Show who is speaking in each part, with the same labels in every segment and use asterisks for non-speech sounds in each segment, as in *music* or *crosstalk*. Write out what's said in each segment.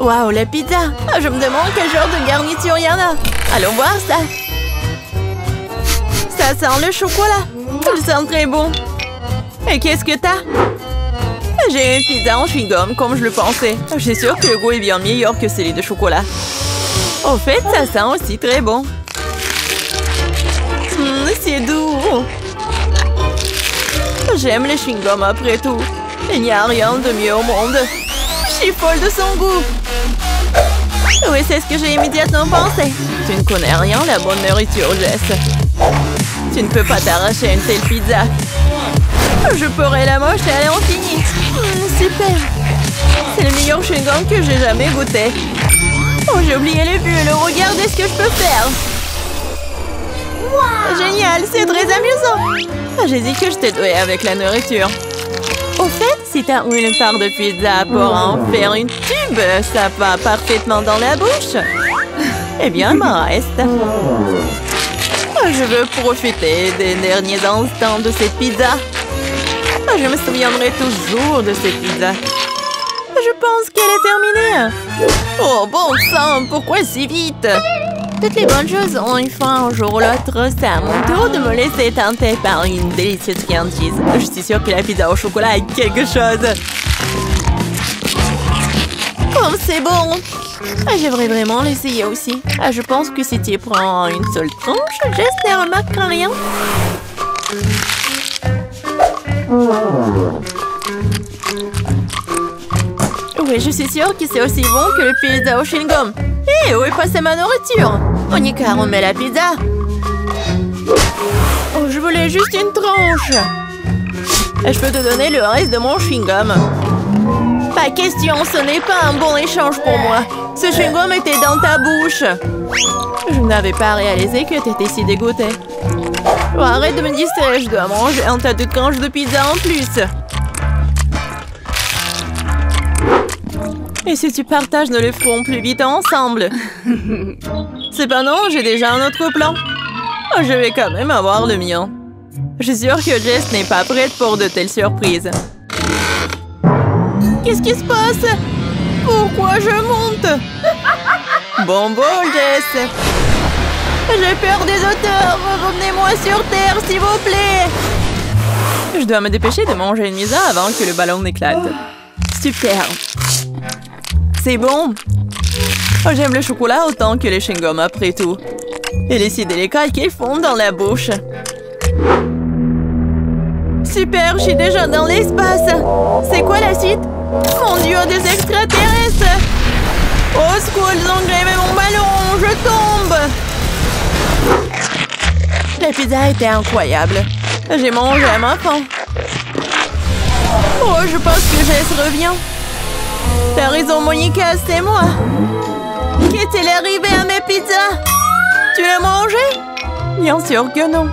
Speaker 1: Waouh, la pizza ah, Je me demande quel genre de garniture il y en a. Allons voir ça. Ça sent le chocolat. Il sent très bon. Et qu'est-ce que t'as? J'ai une pizza en chewing-gum, comme je le pensais. Je suis sûre que le goût est bien meilleur que celui de chocolat. Au fait, ça sent aussi très bon. Hum, c'est doux. J'aime les chewing-gums après tout. Il n'y a rien de mieux au monde. Suis folle de son goût. Oui, c'est ce que j'ai immédiatement pensé. Tu ne connais rien la bonne nourriture, Jess. Tu ne peux pas t'arracher une telle pizza. Je pourrais la moche à l'infini. Mmh, super. C'est le meilleur chewing-gum que j'ai jamais goûté. Oh, j'ai oublié les bulles. Regardez ce que je peux faire. Génial, c'est très amusant. Ah, j'ai dit que je t'ai doué avec la nourriture. Au fait, si t'as une part de pizza pour en faire une tube, ça va parfaitement dans la bouche. Eh bien, m'en reste. Je veux profiter des derniers instants de cette pizza. Je me souviendrai toujours de cette pizza. Je pense qu'elle est terminée. Oh bon sang, pourquoi si vite? Toutes les bonnes choses ont une fin un jour ou l'autre. C'est à mon tour de me laisser tenter par une délicieuse cheese. Je suis sûre que la pizza au chocolat est quelque chose. Comme c'est bon ah, J'aimerais vraiment l'essayer aussi. Ah, je pense que si tu prends une seule tranche, Jess ne remarquera rien. Oui, je suis sûre que c'est aussi bon que le pizza au chewing-gum. Hé, eh, où est passée ma nourriture? Monica, on met la pizza. Oh, je voulais juste une tranche. Je peux te donner le reste de mon chewing-gum. Pas question, ce n'est pas un bon échange pour moi. Ce chewing-gum était dans ta bouche. Je n'avais pas réalisé que tu étais si dégoûtée. Oh, arrête de me distraire, je dois manger un tas de tranches de pizza en plus. Et si tu partages, nous le ferons plus vite ensemble. *laughs* Cependant, j'ai déjà un autre plan. Oh, je vais quand même avoir le mien. Je suis sûre que Jess n'est pas prête pour de telles surprises. Qu'est-ce qui se passe? Pourquoi je monte? *laughs* Bon bon, Jess J'ai peur des auteurs Revenez-moi sur Terre, s'il vous plaît Je dois me dépêcher de manger une misa avant que le ballon n'éclate. Super c'est bon oh, J'aime le chocolat autant que les chewing-gums après tout. Et les si délicats qu'ils font dans la bouche. Super, je suis déjà dans l'espace C'est quoi la suite? Mon dieu, des extraterrestres Oh, secours, ils ont mon ballon Je tombe La pizza était incroyable. J'ai mangé à ma faim. Oh, je pense que Jess revient. T'as raison, Monica, c'est moi. Qu'est-il arrivé à mes pizzas? Tu l'as mangé? Bien sûr que non.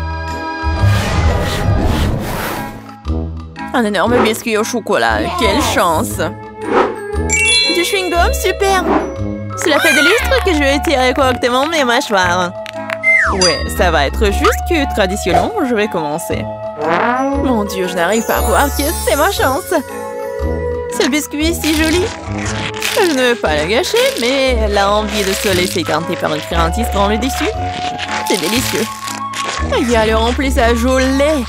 Speaker 1: Un énorme biscuit au chocolat. Quelle chance. Du chewing-gum, super. Cela fait des lustres que je vais tirer correctement mes mâchoires. Ouais, ça va être juste que traditionnellement, je vais commencer. Mon dieu, je n'arrive pas à voir que c'est ma chance. Ce biscuit est si joli. Je ne veux pas le gâcher, mais l'envie de se laisser canter par une friandise prend le dessus. C'est délicieux. Il y a le remplissage au lait.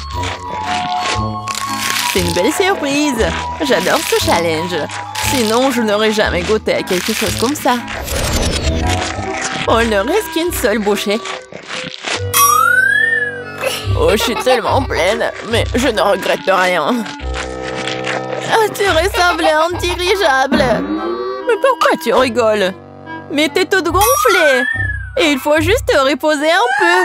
Speaker 1: C'est une belle surprise. J'adore ce challenge. Sinon, je n'aurais jamais goûté à quelque chose comme ça. Il ne reste qu'une seule bouchée. Oh, je suis tellement pleine, mais je ne regrette rien. Tu ressembles à un dirigeable. Mais pourquoi tu rigoles? Mais t'es toute gonflée. Et il faut juste te reposer un peu.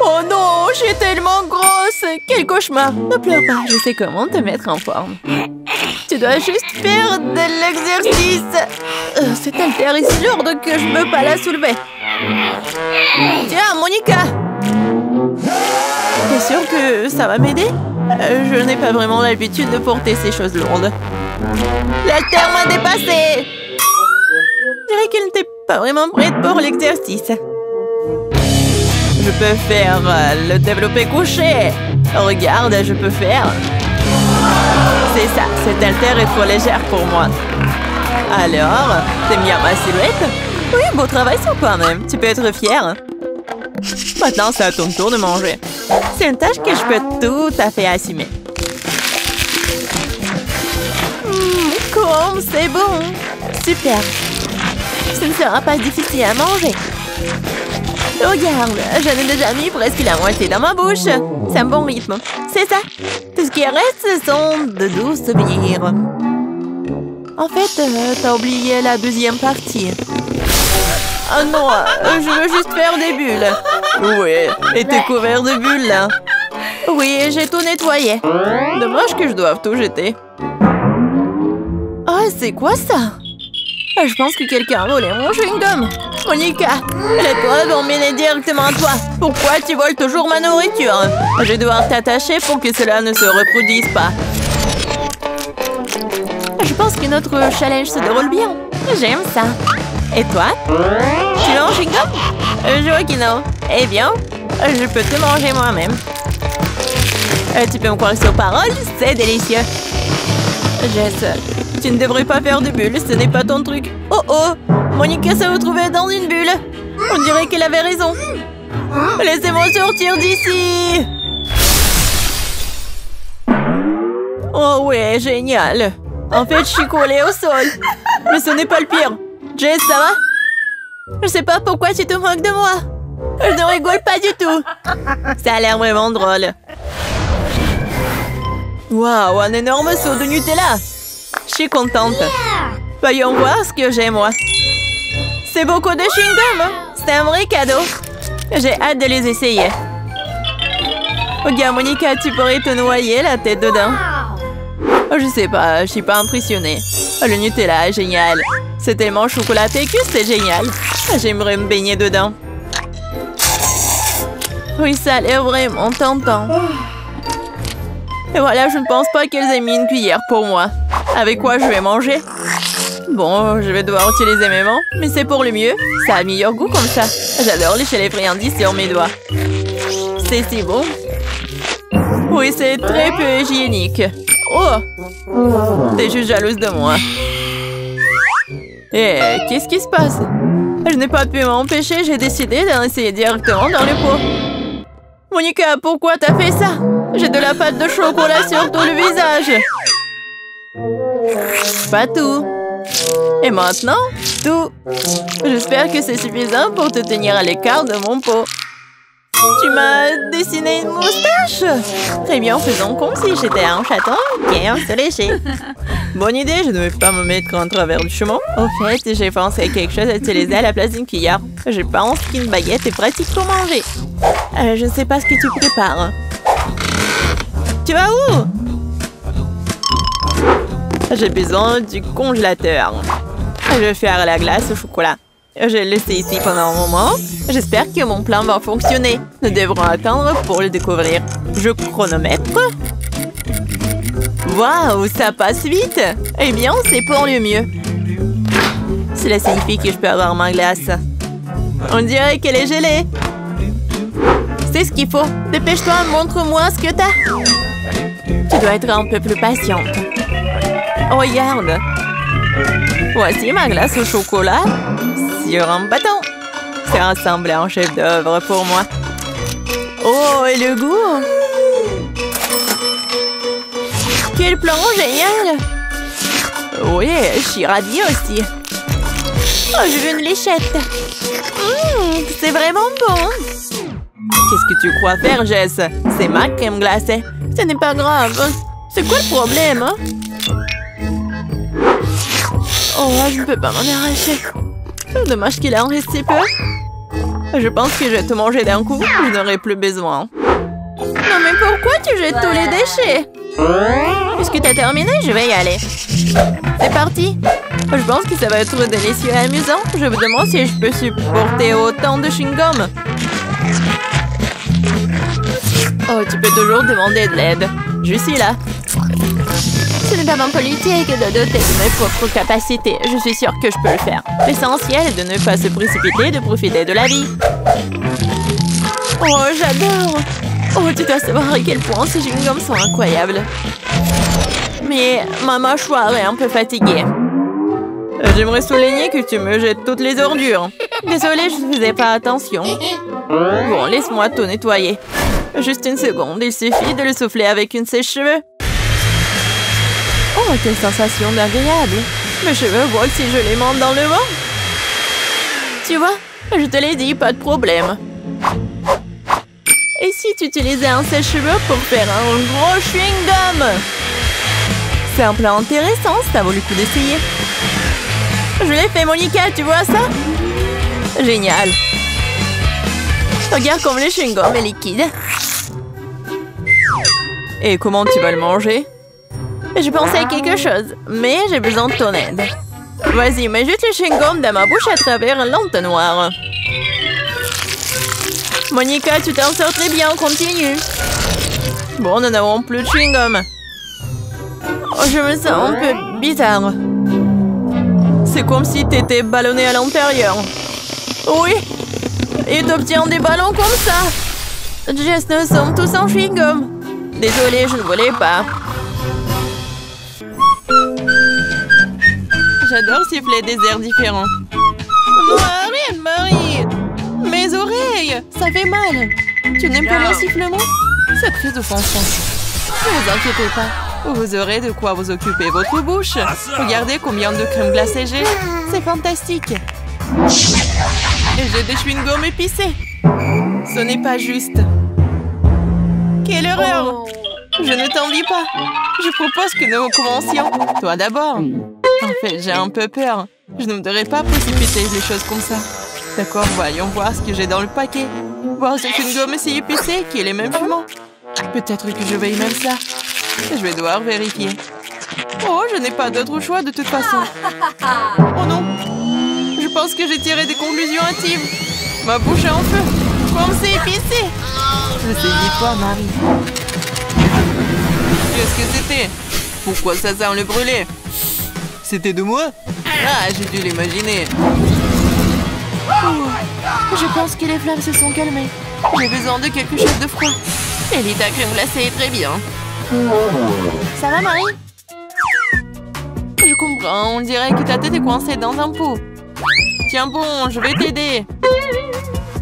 Speaker 1: Oh non, je suis tellement grosse. Quel cauchemar. Ne pleure pas, je sais comment te mettre en forme. Tu dois juste faire de l'exercice. Euh, cette haltère est si lourde que je ne peux pas la soulever. Tiens, Monica. T'es sûre que ça va m'aider? Euh, je n'ai pas vraiment l'habitude de porter ces choses lourdes. La m'a dépassée Je dirais qu'elle n'était pas vraiment prête pour l'exercice. Je peux faire euh, le développé couché. Regarde, je peux faire... C'est ça, cette haltère est trop légère pour moi. Alors, t'aimes bien ma silhouette? Oui, beau travail sur toi-même. Tu peux être fière. Maintenant, c'est à ton tour de manger. C'est une tâche que je peux tout à fait assumer. Mmh, c'est bon. Super. Ce ne sera pas difficile à manger. Regarde, j'en ai déjà mis presque la moitié dans ma bouche. C'est un bon rythme. C'est ça. Tout ce qui reste, ce sont de doux souvenirs. En fait, euh, t'as oublié la deuxième partie. Oh non, euh, je veux juste faire des bulles. Oui, et t'es couvert de bulles, là. Oui, j'ai tout nettoyé. Dommage que je doive tout jeter. Oh, c'est quoi ça? Ah, Je pense que quelqu'un a volé mon chewing-gum. Monica, les preuves vont mener directement à toi. Pourquoi tu voles toujours ma nourriture? Je vais devoir t'attacher pour que cela ne se reproduise pas. Je pense que notre challenge se déroule bien. J'aime ça. Et toi? Tu veux un chewing-gum? Je vois que non. Eh bien, je peux te manger moi-même. Tu peux me croire sur parole, c'est délicieux. Jess, tu ne devrais pas faire de bulles, ce n'est pas ton truc. Oh oh Monica s'est retrouvée dans une bulle. On dirait qu'elle avait raison. Laissez-moi sortir d'ici Oh ouais, génial. En fait, je suis collée au sol. Mais ce n'est pas le pire. Jess, ça va? Je sais pas pourquoi tu te moques de moi. Je ne rigole pas du tout. Ça a l'air vraiment drôle. Waouh, un énorme saut de Nutella. Je suis contente. Voyons voir ce que j'ai, moi. C'est beaucoup de chewing-gum. Hein. C'est un vrai cadeau. J'ai hâte de les essayer. Regarde, Monica, tu pourrais te noyer la tête dedans. Oh, je sais pas, je suis pas impressionnée. Oh, le Nutella, génial. C'est tellement chocolaté que c'est génial. J'aimerais me baigner dedans. Oui, ça a l'air vraiment tentant. Et voilà, je ne pense pas qu'elles aient mis une cuillère pour moi. Avec quoi je vais manger? Bon, je vais devoir utiliser mes mains, mais c'est pour le mieux. Ça a meilleur goût comme ça. J'adore lécher les friandises sur mes doigts. C'est si bon. Oui, c'est très peu hygiénique. Oh T'es juste jalouse de moi. Eh, qu'est-ce qui se passe? Je n'ai pas pu m'empêcher, j'ai décidé d'en essayer directement dans le pot. Monica, pourquoi t'as fait ça? J'ai de la pâte de chocolat sur tout le visage. Pas tout. Et maintenant, tout. J'espère que c'est suffisant pour te tenir à l'écart de mon pot. Tu m'as dessiné une moustache Très bien, faisons comme si j'étais un chaton qui un se lécher. Bonne idée, je ne vais pas me mettre en travers du chemin. Au fait, j'ai pensé à quelque chose à utiliser à la place d'une cuillère. Je pense qu'une baguette est pratique pour manger. Euh, je ne sais pas ce que tu prépares. Tu vas où? J'ai besoin du congélateur. Je vais faire la glace au chocolat. Je l'ai laissé ici pendant un moment. J'espère que mon plan va fonctionner. Nous devrons attendre pour le découvrir. Je chronomètre. Waouh, ça passe vite Eh bien, c'est pour le mieux. Cela signifie que je peux avoir ma glace. On dirait qu'elle est gelée. C'est ce qu'il faut. Dépêche-toi, montre-moi ce que t'as. Tu dois être un peu plus patiente. regarde. Voici ma glace au chocolat un bâton. C'est rassemblé en chef d'œuvre pour moi. Oh, et le goût Quel plan génial Oui, je suis ravie aussi. Oh, je veux une léchette. Mmh, c'est vraiment bon. Qu'est-ce que tu crois faire, Jess? C'est ma crème glacée. Ce n'est pas grave. C'est quoi le problème hein? Oh, je ne peux pas m'en arracher. Dommage qu'il en reste si peu. Je pense que je vais te manger d'un coup. Je n'aurai plus besoin. Non mais pourquoi tu jettes tous les déchets? Puisque t'as terminé, je vais y aller. C'est parti. Je pense que ça va être délicieux et amusant. Je me demande si je peux supporter autant de chewing-gum. Oh, tu peux toujours demander de l'aide. Je suis là. Mon politique de doter de mes propres capacités. Je suis sûre que je peux le faire. L'essentiel est de ne pas se précipiter, de profiter de la vie. Oh, j'adore Oh, tu dois savoir à quel point ces chewing-gums sont incroyables. Mais ma mâchoire est un peu fatiguée. J'aimerais souligner que tu me jettes toutes les ordures. Désolée, je ne faisais pas attention. Bon, laisse-moi tout nettoyer. Juste une seconde, il suffit de le souffler avec une sèche-cheveux. Oh, quelle sensation agréable. Mes cheveux voient si je les monte dans le vent. Tu vois, je te l'ai dit, pas de problème. Et si tu utilisais un sèche-cheveux pour faire un gros chewing-gum? C'est un plan intéressant, ça vaut le coup d'essayer. Je l'ai fait, Monica, tu vois ça? Génial. Regarde comme le chewing-gum est liquide. Et comment tu vas le manger? Je pensais à quelque chose, mais j'ai besoin de ton aide. Vas-y, mets juste le chewing-gum dans ma bouche à travers l'entonnoir. Monica, tu t'en sors très bien, continue. Bon, nous n'avons plus de chewing-gum. Oh, je me sens un peu bizarre. C'est comme si t'étais ballonné à l'intérieur. Oui, et t'obtiens des ballons comme ça. Jess, nous sommes tous en chewing-gum. Désolée, je ne voulais pas. J'adore siffler des airs différents. Arrête, Marie Mes oreilles Ça fait mal Tu n'aimes pas mon sifflement? C'est très offensant. Ne vous inquiétez pas. Vous aurez de quoi vous occuper votre bouche. Regardez combien de crème glacée j'ai. C'est fantastique. Et j'ai des chewing-gums épicés. Ce n'est pas juste. Quelle horreur Je ne t'envie pas. Je propose que nous commencions. Toi d'abord. En fait, j'ai un peu peur. Je ne devrais pas précipiter les choses comme ça. D'accord, voyons voir ce que j'ai dans le paquet. Voir ce chewing-gum si épicé qu'il est même fumant. Peut-être que je vais aimer ça. Je vais devoir vérifier. Oh, je n'ai pas d'autre choix de toute façon. *laughs* Oh non Je pense que j'ai tiré des conclusions hâtives. Ma bouche est en feu. Comme c'est épicé Je sais toi, Marie. Qu'est-ce que c'était Pourquoi ça sent le brûlé? C'était de moi? Ah, j'ai dû l'imaginer. je pense que les flammes se sont calmées. J'ai besoin de quelque chose de froid. Ellie, ta crème glacée est très bien. Ça va, Marie? Je comprends, on dirait que ta tête est coincée dans un pot. Tiens bon, je vais t'aider.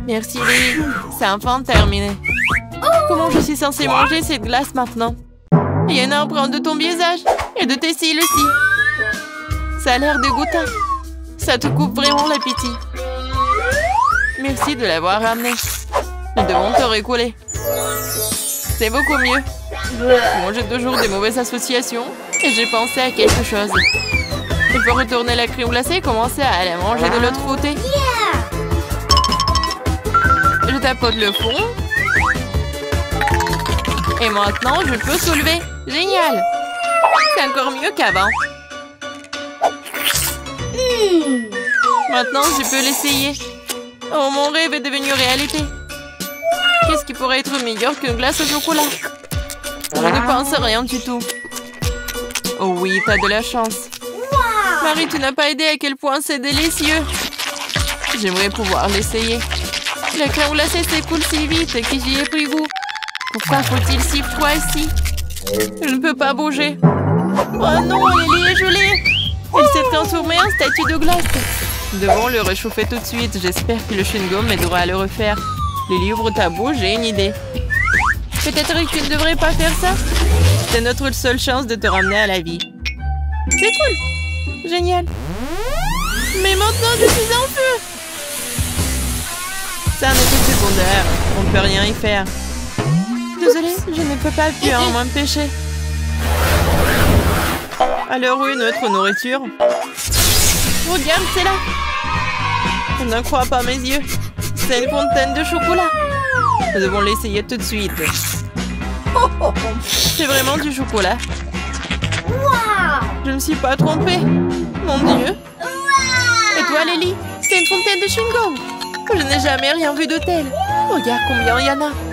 Speaker 1: Merci, Ellie. C'est enfin terminé. Comment je suis censée manger cette glace maintenant? Il y a une empreinte de ton visage et de tes cils aussi. Ça a l'air dégoûtant. Ça te coupe vraiment l'appétit. Merci de l'avoir ramené. Nous devons te récouler. C'est beaucoup mieux. Moi, j'ai toujours des mauvaises associations et j'ai pensé à quelque chose. Il faut retourner la crème glacée et commencer à aller manger de l'autre côté. Je tapote le fond. Et maintenant, je peux soulever. Génial C'est encore mieux qu'avant. Maintenant, je peux l'essayer. Oh, mon rêve est devenu réalité. Qu'est-ce qui pourrait être meilleur qu'une glace au chocolat? Je ne pense à rien du tout. Oh oui, t'as de la chance. Marie, tu n'as pas aidé à quel point c'est délicieux. J'aimerais pouvoir l'essayer. La crème glacée s'écoule si vite que j'y ai pris goût. Pourquoi faut-il si froid ici Je ne peux pas bouger. Oh non, Lily est gelée. Elle s'est transformée en statue de glace. Devons le réchauffer tout de suite. J'espère que le chewing-gum m'aidera à le refaire. Lily, ouvre ta bouche, j'ai une idée. Peut-être que tu ne devrais pas faire ça C'est notre seule chance de te ramener à la vie. C'est cool Génial Mais maintenant, je suis en feu C'est un effet secondaire. On ne peut rien y faire. Désolée, je ne peux pas plus en m'empêcher. Alors où est notre nourriture Regarde, c'est là Je n'en crois pas mes yeux. C'est une fontaine de chocolat. Nous devons l'essayer tout de suite. C'est vraiment du chocolat. Je ne me suis pas trompée. Mon Dieu. Et toi, Lily C'est une fontaine de chewing-gum. Je n'ai jamais rien vu de tel. Regarde combien il y en a.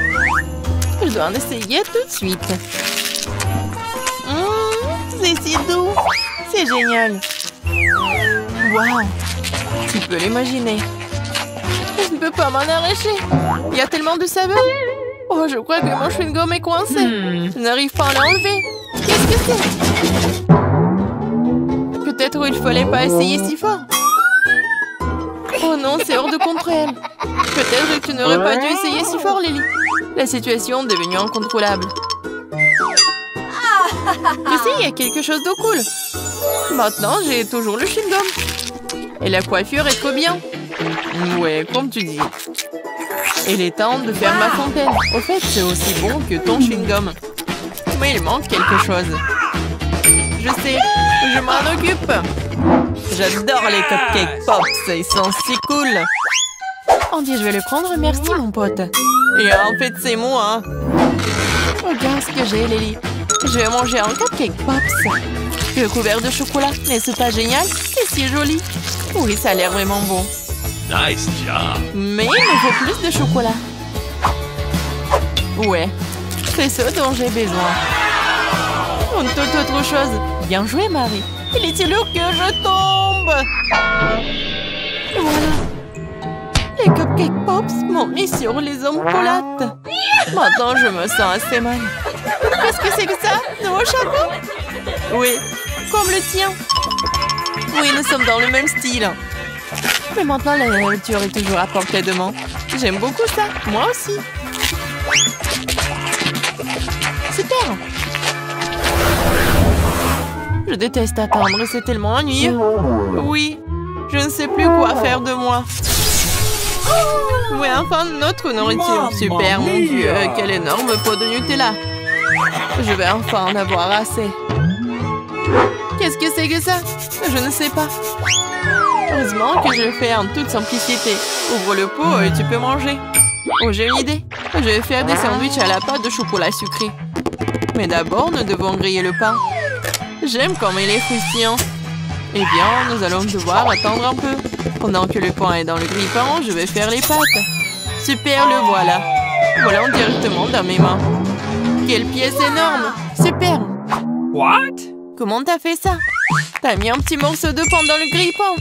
Speaker 1: Je dois en essayer tout de suite. Mmh, c'est si doux. C'est génial. Waouh Tu peux l'imaginer. Je ne peux pas m'en arracher. Il y a tellement de saveur. Oh, je crois que mon chewing-gum est coincé. Je n'arrive pas à l'enlever. Qu'est-ce que c'est? Peut-être il fallait pas essayer si fort. Oh non, c'est hors de contrôle. Peut-être que tu n'aurais pas dû essayer si fort, Lily. La situation est devenue incontrôlable. Ici, il y a quelque chose de cool. Maintenant, j'ai toujours le chewing-gum. Et la coiffure est trop bien. Ouais, comme tu dis. Il est temps de faire ma fontaine. Au fait, c'est aussi bon que ton chewing-gum. Mais il manque quelque chose. Je sais, je m'en occupe. J'adore les cupcakes pops, ils sont si cool. On dit je vais le prendre, merci mon pote. Et en fait, c'est moi. Regarde ce que j'ai, Lily. Je vais manger un cupcake pops. Recouvert de chocolat, mais c'est pas génial C'est si joli. Oui, ça a l'air vraiment bon.
Speaker 2: Nice job.
Speaker 1: Mais il me faut plus de chocolat. Ouais, c'est ce dont j'ai besoin. Une toute autre chose. Bien joué, Marie. Il est lourd que je tombe. Voilà. Les cupcake pops m'ont mis sur les omoplates. Maintenant, je me sens assez mal. Qu'est-ce que c'est que ça Nouveau chapeau? Oui, comme le tien. Oui, nous sommes dans le même style. Mais maintenant, la nourriture est toujours à portée de main. J'aime beaucoup ça. Moi aussi. Super. Je déteste attendre, c'est tellement ennuyeux. Oui, je ne sais plus quoi faire de moi. Oui, enfin, notre nourriture. Super, mon Dieu, quel énorme pot de Nutella. Je vais enfin en avoir assez. Qu'est-ce que c'est que ça? Je ne sais pas. Heureusement que je le fais en toute simplicité. Ouvre le pot et tu peux manger. Oh, j'ai une idée. Je vais faire des sandwichs à la pâte de chocolat sucré. Mais d'abord, nous devons griller le pain. J'aime comme il est croustillant. Eh bien, nous allons devoir attendre un peu. Pendant que le pain est dans le grille-pain, je vais faire les pâtes. Super, le voilà. Voilà directement dans mes mains. Quelle pièce énorme Super
Speaker 2: What?
Speaker 1: Comment t'as fait ça? T'as mis un petit morceau de pain dans le grille-pain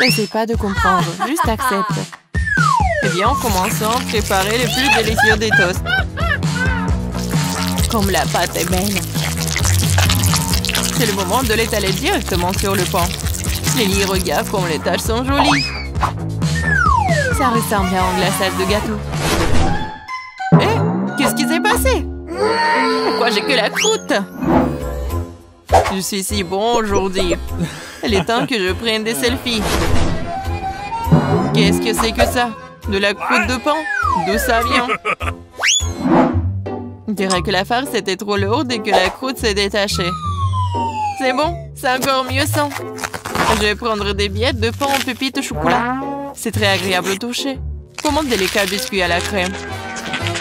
Speaker 1: N'essaie pas de comprendre, juste accepte. Eh bien, commençons à préparer le plus délicieux des toasts. Comme la pâte est belle. C'est le moment de l'étaler directement sur le pain. Lily, regarde comme les taches sont jolies. Ça ressemble à un glaçage de gâteau. Eh, qu'est-ce qui s'est passé? Pourquoi j'ai que la croûte? Je suis si bon aujourd'hui. Il est temps que je prenne des selfies. Qu'est-ce que c'est que ça? De la croûte de pain? D'où ça vient On dirait que la farce était trop lourde et que la croûte s'est détachée. C'est bon, c'est encore mieux sans. Je vais prendre des billettes de pain en pépites au chocolat. C'est très agréable au toucher. Comment délicat biscuit à la crème.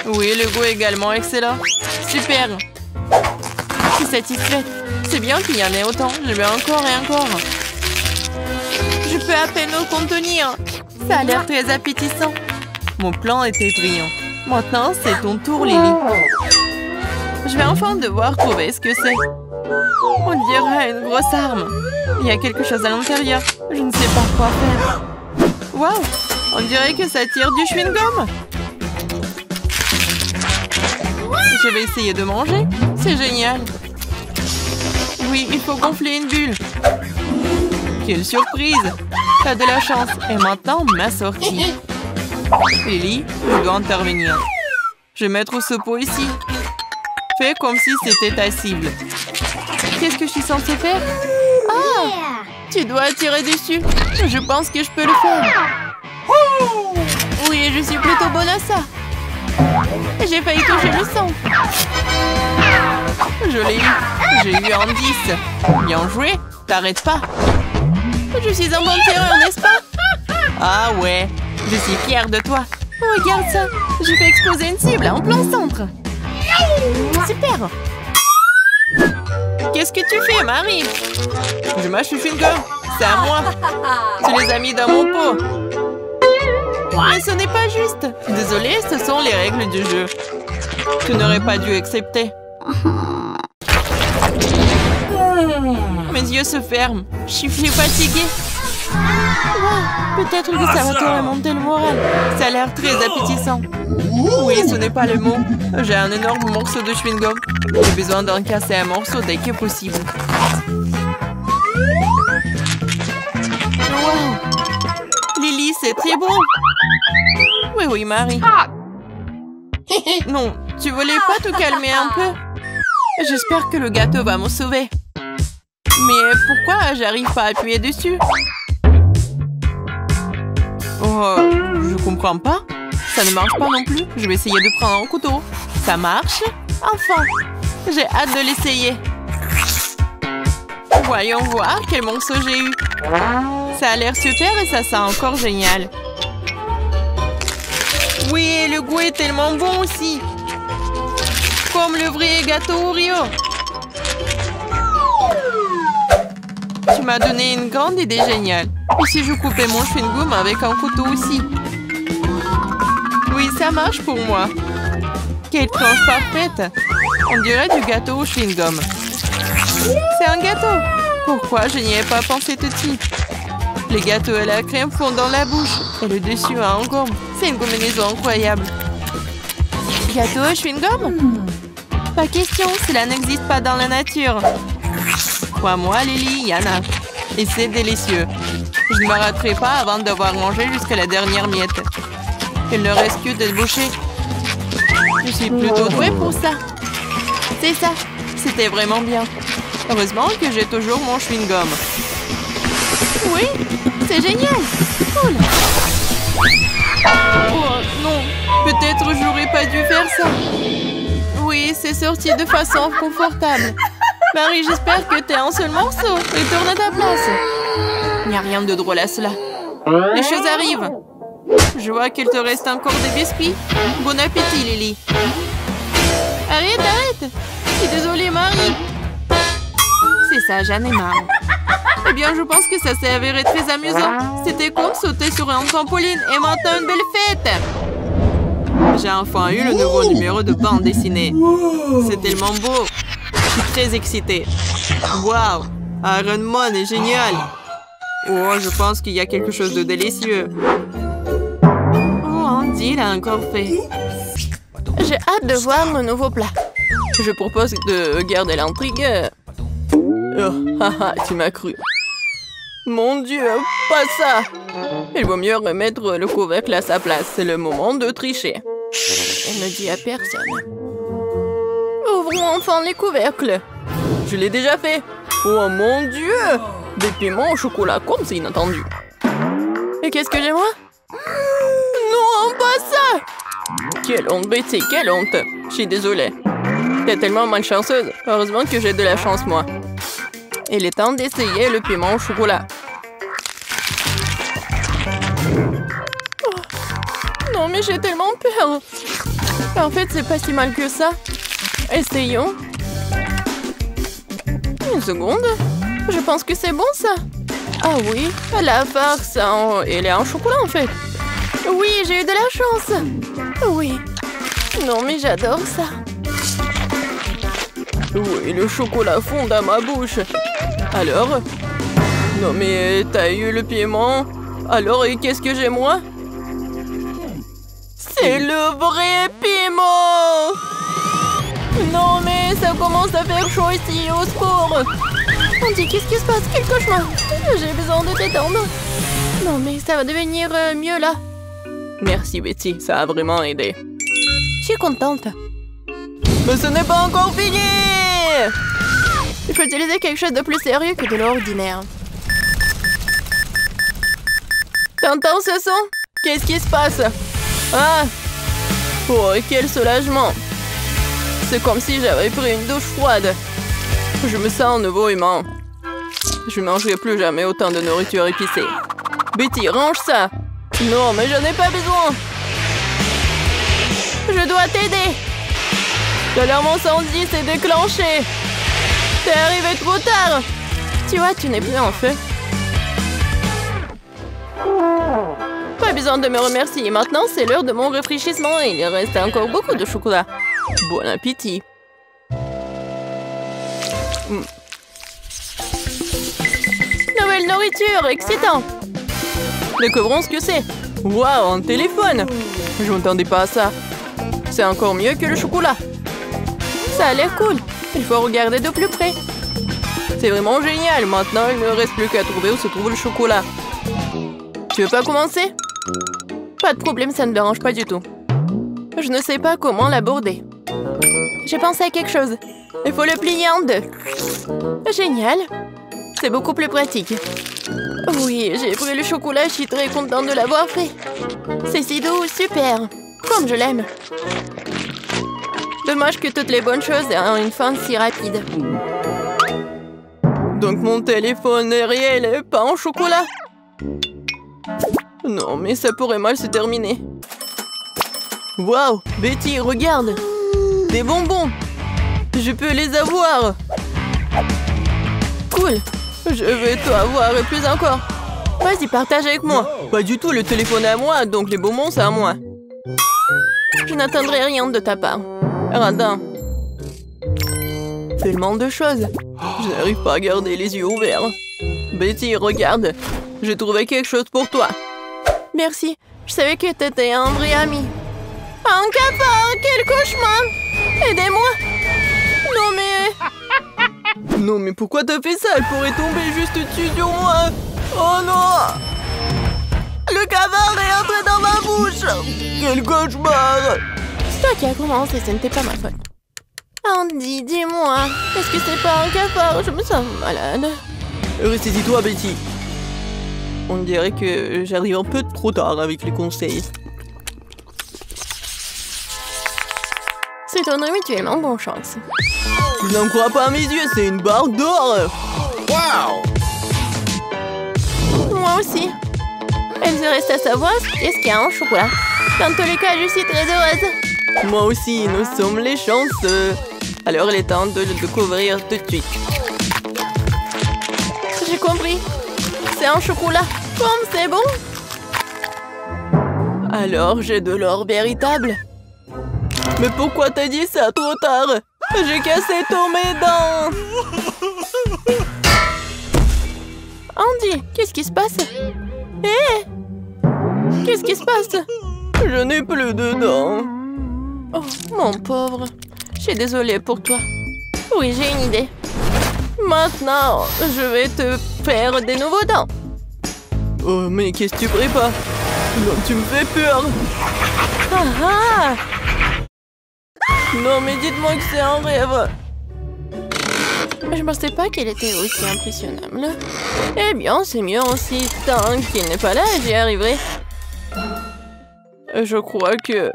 Speaker 1: Oui, le goût est également excellent. Super. Je suis satisfaite. C'est bien qu'il y en ait autant. Je veux encore et encore. Je peux à peine au contenir. Ça a l'air très appétissant. Mon plan était brillant. Maintenant, c'est ton tour, Lily. Je vais enfin devoir trouver ce que c'est. On dirait une grosse arme. Il y a quelque chose à l'intérieur. Je ne sais pas quoi faire. Waouh On dirait que ça tire du chewing-gum. Je vais essayer de manger. C'est génial. Oui, il faut gonfler une bulle. Quelle surprise T'as de la chance. Et maintenant, ma sortie. Lily, je dois intervenir. Je vais mettre ce pot ici. Fais comme si c'était ta cible. Qu'est-ce que je suis censée faire? Tu dois tirer dessus. Je pense que je peux le faire. Oui, je suis plutôt bonne à ça. J'ai failli toucher le sang. Je l'ai eu. J'ai eu un 10. Bien joué. T'arrêtes pas. Je suis un bon tireur, n'est-ce pas? Ah ouais. Je suis fière de toi. Regarde ça. J'ai fait exploser une cible en plein centre. Super. Qu'est-ce que tu fais, Marie? Je mâche le chewing-gum. C'est à moi. Tu les as mis dans mon pot. Mais ce n'est pas juste. Désolée, ce sont les règles du jeu. Tu n'aurais pas dû accepter. Mes yeux se ferment. Je suis fatiguée. Ah, peut-être que ça va te remonter le moral. Ça a l'air très appétissant. Oui, ce n'est pas le mot. J'ai un énorme morceau de chewing-gum. J'ai besoin d'en casser un morceau dès que possible. Wow Lily, c'est très bon Oui, oui, Marie. Non, tu voulais pas te calmer un peu? J'espère que le gâteau va me sauver. Mais pourquoi j'arrive pas à appuyer dessus? Oh, je comprends pas. Ça ne marche pas non plus. Je vais essayer de prendre un couteau. Ça marche Enfin J'ai hâte de l'essayer. Voyons voir quel morceau j'ai eu. Ça a l'air super et ça sent encore génial. Oui, le goût est tellement bon aussi. Comme le vrai gâteau Oreo. Tu m'as donné une grande idée géniale. Et si je coupais mon chewing-gum avec un couteau aussi? Oui, ça marche pour moi. Quelle tranche parfaite. On dirait du gâteau au chewing-gum. C'est un gâteau. Pourquoi je n'y ai pas pensé tout de suite? Les gâteaux et la crème fondent dans la bouche. Et le dessus a un gomme. C'est une combinaison incroyable. Gâteau au chewing-gum? Pas question, cela n'existe pas dans la nature. Crois-moi, Lily, il y en a. Et c'est délicieux. Je ne m'arrêterai pas avant d'avoir mangé jusqu'à la dernière miette. Il ne reste que de boucher. Je suis plutôt douée pour ça. C'est ça. C'était vraiment bien. Heureusement que j'ai toujours mon chewing-gum. Oui, c'est génial. Cool. Oh non, peut-être j'aurais pas dû faire ça. Oui, c'est sorti de façon confortable. Marie, j'espère que t'es un seul morceau. Retourne à ta place. Il n'y a rien de drôle à cela. Les choses arrivent. Je vois qu'il te reste encore des biscuits. Bon appétit, Lily. Arrête, arrête. Je suis désolée, Marie. C'est ça, j'en ai marre. Eh bien, je pense que ça s'est avéré très amusant. C'était comme sauter sur un trampoline et maintenant une belle fête. J'ai enfin eu le nouveau numéro de bande dessinée. C'est tellement beau. Je suis très excitée. Waouh Iron Man est génial Oh, je pense qu'il y a quelque chose de délicieux. Oh, Andy l'a encore fait. J'ai hâte de voir le nouveau plat. Je propose de garder l'intrigue. Oh, *laughs* haha, tu m'as cru. Mon Dieu, pas ça Il vaut mieux remettre le couvercle à sa place. C'est le moment de tricher. Elle ne dit à personne. Ouvrons enfin les couvercles. Je l'ai déjà fait. Oh mon Dieu Des piments au chocolat comme c'est inattendu. Et qu'est-ce que j'ai moi? Non, pas ça Quelle honte, Betty, quelle honte Je suis désolée. T'es tellement malchanceuse. Heureusement que j'ai de la chance, moi. Il est temps d'essayer le piment au chocolat. Oh. Non, mais j'ai tellement peur. En fait, c'est pas si mal que ça. Essayons. Une seconde. Je pense que c'est bon, ça. Ah oui, la farce, elle est en chocolat, en fait. Oui, j'ai eu de la chance. Oui. Non, mais j'adore ça. Oui, le chocolat fond dans ma bouche. Alors? Non, mais t'as eu le piment? Alors, et qu'est-ce que j'ai, moi? C'est le vrai piment ça commence à faire chaud ici, au secours Andy, qu'est-ce qui se passe? Quel cauchemar J'ai besoin de t'étendre. Non, mais ça va devenir euh, mieux, là. Merci, Betty. Ça a vraiment aidé. Je suis contente. Mais ce n'est pas encore fini Il faut utiliser quelque chose de plus sérieux que de l'ordinaire. T'entends ce son? Qu'est-ce qui se passe? Ah Oh, quel soulagement C'est comme si j'avais pris une douche froide. Je me sens nouveau humain. Je mangerai plus jamais autant de nourriture épicée. Betty, range ça Non, mais je n'ai pas besoin Je dois t'aider L'alarme incendie s'est déclenchée T'es arrivé trop tard Tu vois, tu n'es plus en feu. Pas besoin de me remercier. Maintenant, c'est l'heure de mon rafraîchissement il reste encore beaucoup de chocolat. Bon appétit Mm. Nouvelle nourriture, excitant Découvrons ce que c'est. Waouh, un téléphone Je m'attendais pas à ça. C'est encore mieux que le chocolat. Ça a l'air cool. Il faut regarder de plus près. C'est vraiment génial. Maintenant, il ne reste plus qu'à trouver où se trouve le chocolat. Tu veux pas commencer? Pas de problème, ça ne dérange pas du tout. Je ne sais pas comment l'aborder. J'ai pensé à quelque chose. Il faut le plier en deux. Génial. C'est beaucoup plus pratique. Oui, j'ai pris le chocolat, je suis très contente de l'avoir fait. C'est si doux, super. Comme je l'aime. Dommage que toutes les bonnes choses aient une fin si rapide. Donc mon téléphone est réel et pas en chocolat Non, mais ça pourrait mal se terminer. Waouh Betty, regarde Des bonbons Je peux les avoir Cool Je vais tout avoir et plus encore Vas-y, partage avec moi Pas du tout, le téléphone est à moi, donc les bonbons, c'est à moi. Je n'attendrai rien de ta part. Radin. Tellement de choses. Je n'arrive pas à garder les yeux ouverts. Betty, regarde. J'ai trouvé quelque chose pour toi. Merci. Je savais que t'étais un vrai ami. Un cafard Quel cauchemar Aidez-moi Non mais... *laughs* Non mais pourquoi t'as fait ça? Elle pourrait tomber juste dessus sur moi Oh non Le cafard est entré dans ma bouche Quel cauchemar C'est toi qui as commencé, ce n'était pas ma faute. Andy, dis-moi, est-ce que c'est pas un cafard Je me sens malade. Ressaisis-toi, Betty. On dirait que j'arrive un peu trop tard avec les conseils. C'est ton mutuellement bonne chance. Je n'en crois pas à mes yeux, c'est une barre d'or
Speaker 2: Wow!
Speaker 1: Moi aussi. Elle se reste à savoir qu'est-ce qu'il y a en chocolat. Dans tous les cas, je suis très heureuse. Moi aussi, nous sommes les chanceux. Alors il est temps de le découvrir tout de suite. J'ai compris. C'est un chocolat. Comme c'est bon. Alors j'ai de l'or véritable. Mais pourquoi t'as dit ça trop tard? J'ai cassé tous mes dents Andy, qu'est-ce qui se passe? Hé Qu'est-ce qui se passe? Je n'ai plus de dents. Oh, mon pauvre. Je suis désolée pour toi. Oui, j'ai une idée. Maintenant, je vais te faire des nouveaux dents. Oh, mais qu'est-ce que tu prépares? Non, tu me fais peur. Ah ah Non, mais dites-moi que c'est un rêve. Je pensais pas qu'elle était aussi impressionnable. Eh bien, c'est mieux aussi. Tant qu'il n'est pas là, j'y arriverai. Je crois que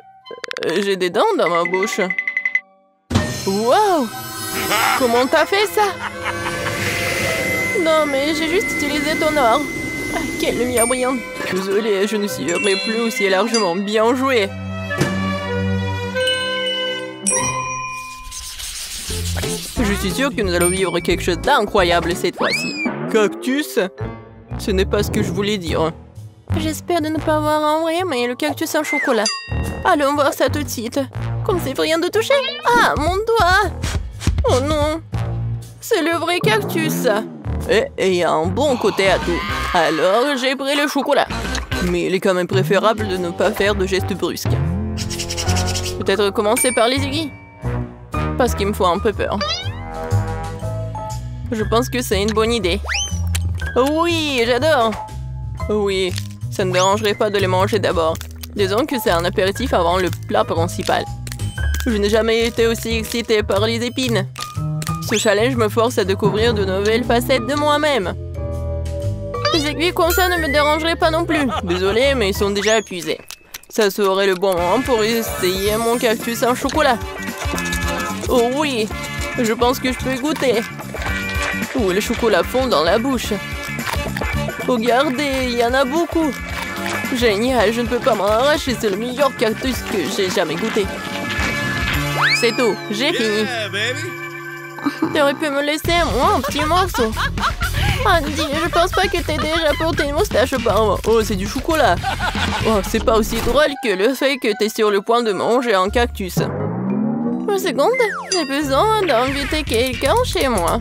Speaker 1: j'ai des dents dans ma bouche. Wow Comment t'as fait ça? Non, mais j'ai juste utilisé ton or. Ah, quelle lumière brillante. Désolée, je ne serai plus aussi largement. Bien joué. Je suis sûre que nous allons vivre quelque chose d'incroyable cette fois-ci. Cactus? Ce n'est pas ce que je voulais dire. J'espère de ne pas avoir en vrai, mais le cactus en chocolat. Allons voir ça tout de suite. Comme c'est rien de toucher. Ah, mon doigt Oh non C'est le vrai cactus Et il y a un bon côté à tout. Alors, j'ai pris le chocolat. Mais il est quand même préférable de ne pas faire de gestes brusques. Peut-être commencer par les aiguilles. Parce qu'il me faut un peu peur. Je pense que c'est une bonne idée. Oui, j'adore Oui, ça ne dérangerait pas de les manger d'abord. Disons que c'est un apéritif avant le plat principal. Je n'ai jamais été aussi excitée par les épines. Ce challenge me force à découvrir de nouvelles facettes de moi-même. Les aiguilles comme ça ne me dérangeraient pas non plus. Désolée, mais ils sont déjà épuisés. Ça serait le bon moment pour essayer mon cactus en chocolat. Oh oui, je pense que je peux goûter. Oh, le chocolat fond dans la bouche. Regardez, il y en a beaucoup. Génial, je ne peux pas m'en arracher, c'est le meilleur cactus que j'ai jamais goûté. C'est tout, j'ai fini. T'aurais pu me laisser moi un petit morceau. Andy, je pense pas que t'aies déjà porté une moustache auparavant. Oh, c'est du chocolat. Oh, c'est pas aussi drôle que le fait que t'es sur le point de manger un cactus. Une seconde, j'ai besoin d'inviter quelqu'un chez moi.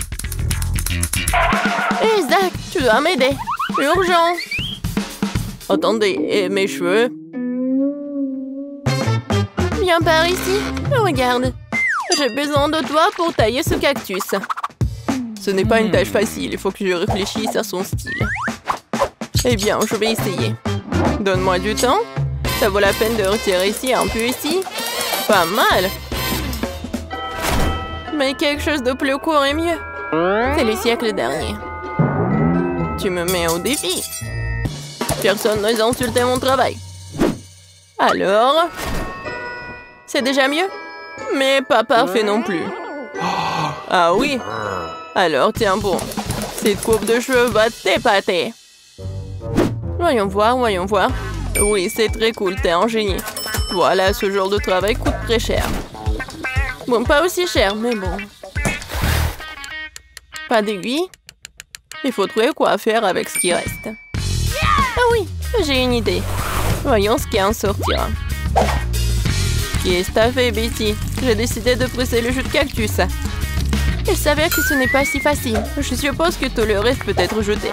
Speaker 1: Hé, Zach, tu dois m'aider. Urgent. Attendez, et mes cheveux? Viens par ici. Regarde. J'ai besoin de toi pour tailler ce cactus. Ce n'est pas une tâche facile, il faut que je réfléchisse à son style. Eh bien, je vais essayer. Donne-moi du temps. Ça vaut la peine de retirer ici, un peu ici. Pas mal. Mais quelque chose de plus court est mieux. C'est le siècle dernier. Tu me mets au défi. Personne n'ose insulter mon travail. Alors C'est déjà mieux Mais pas parfait non plus. Ah oui Alors tiens bon. Cette coupe de cheveux va t'épater. Voyons voir, voyons voir. Oui, c'est très cool, t'es un génie. Voilà, ce genre de travail coûte très cher. Bon, pas aussi cher, mais bon. Pas d'aiguille Il faut trouver quoi faire avec ce qui reste. Ah oui, j'ai une idée. Voyons ce qui en sortira. Qu'est-ce que t'as fait, Betty? J'ai décidé de presser le jus de cactus. Il s'avère que ce n'est pas si facile. Je suppose que tout le reste peut être jeté.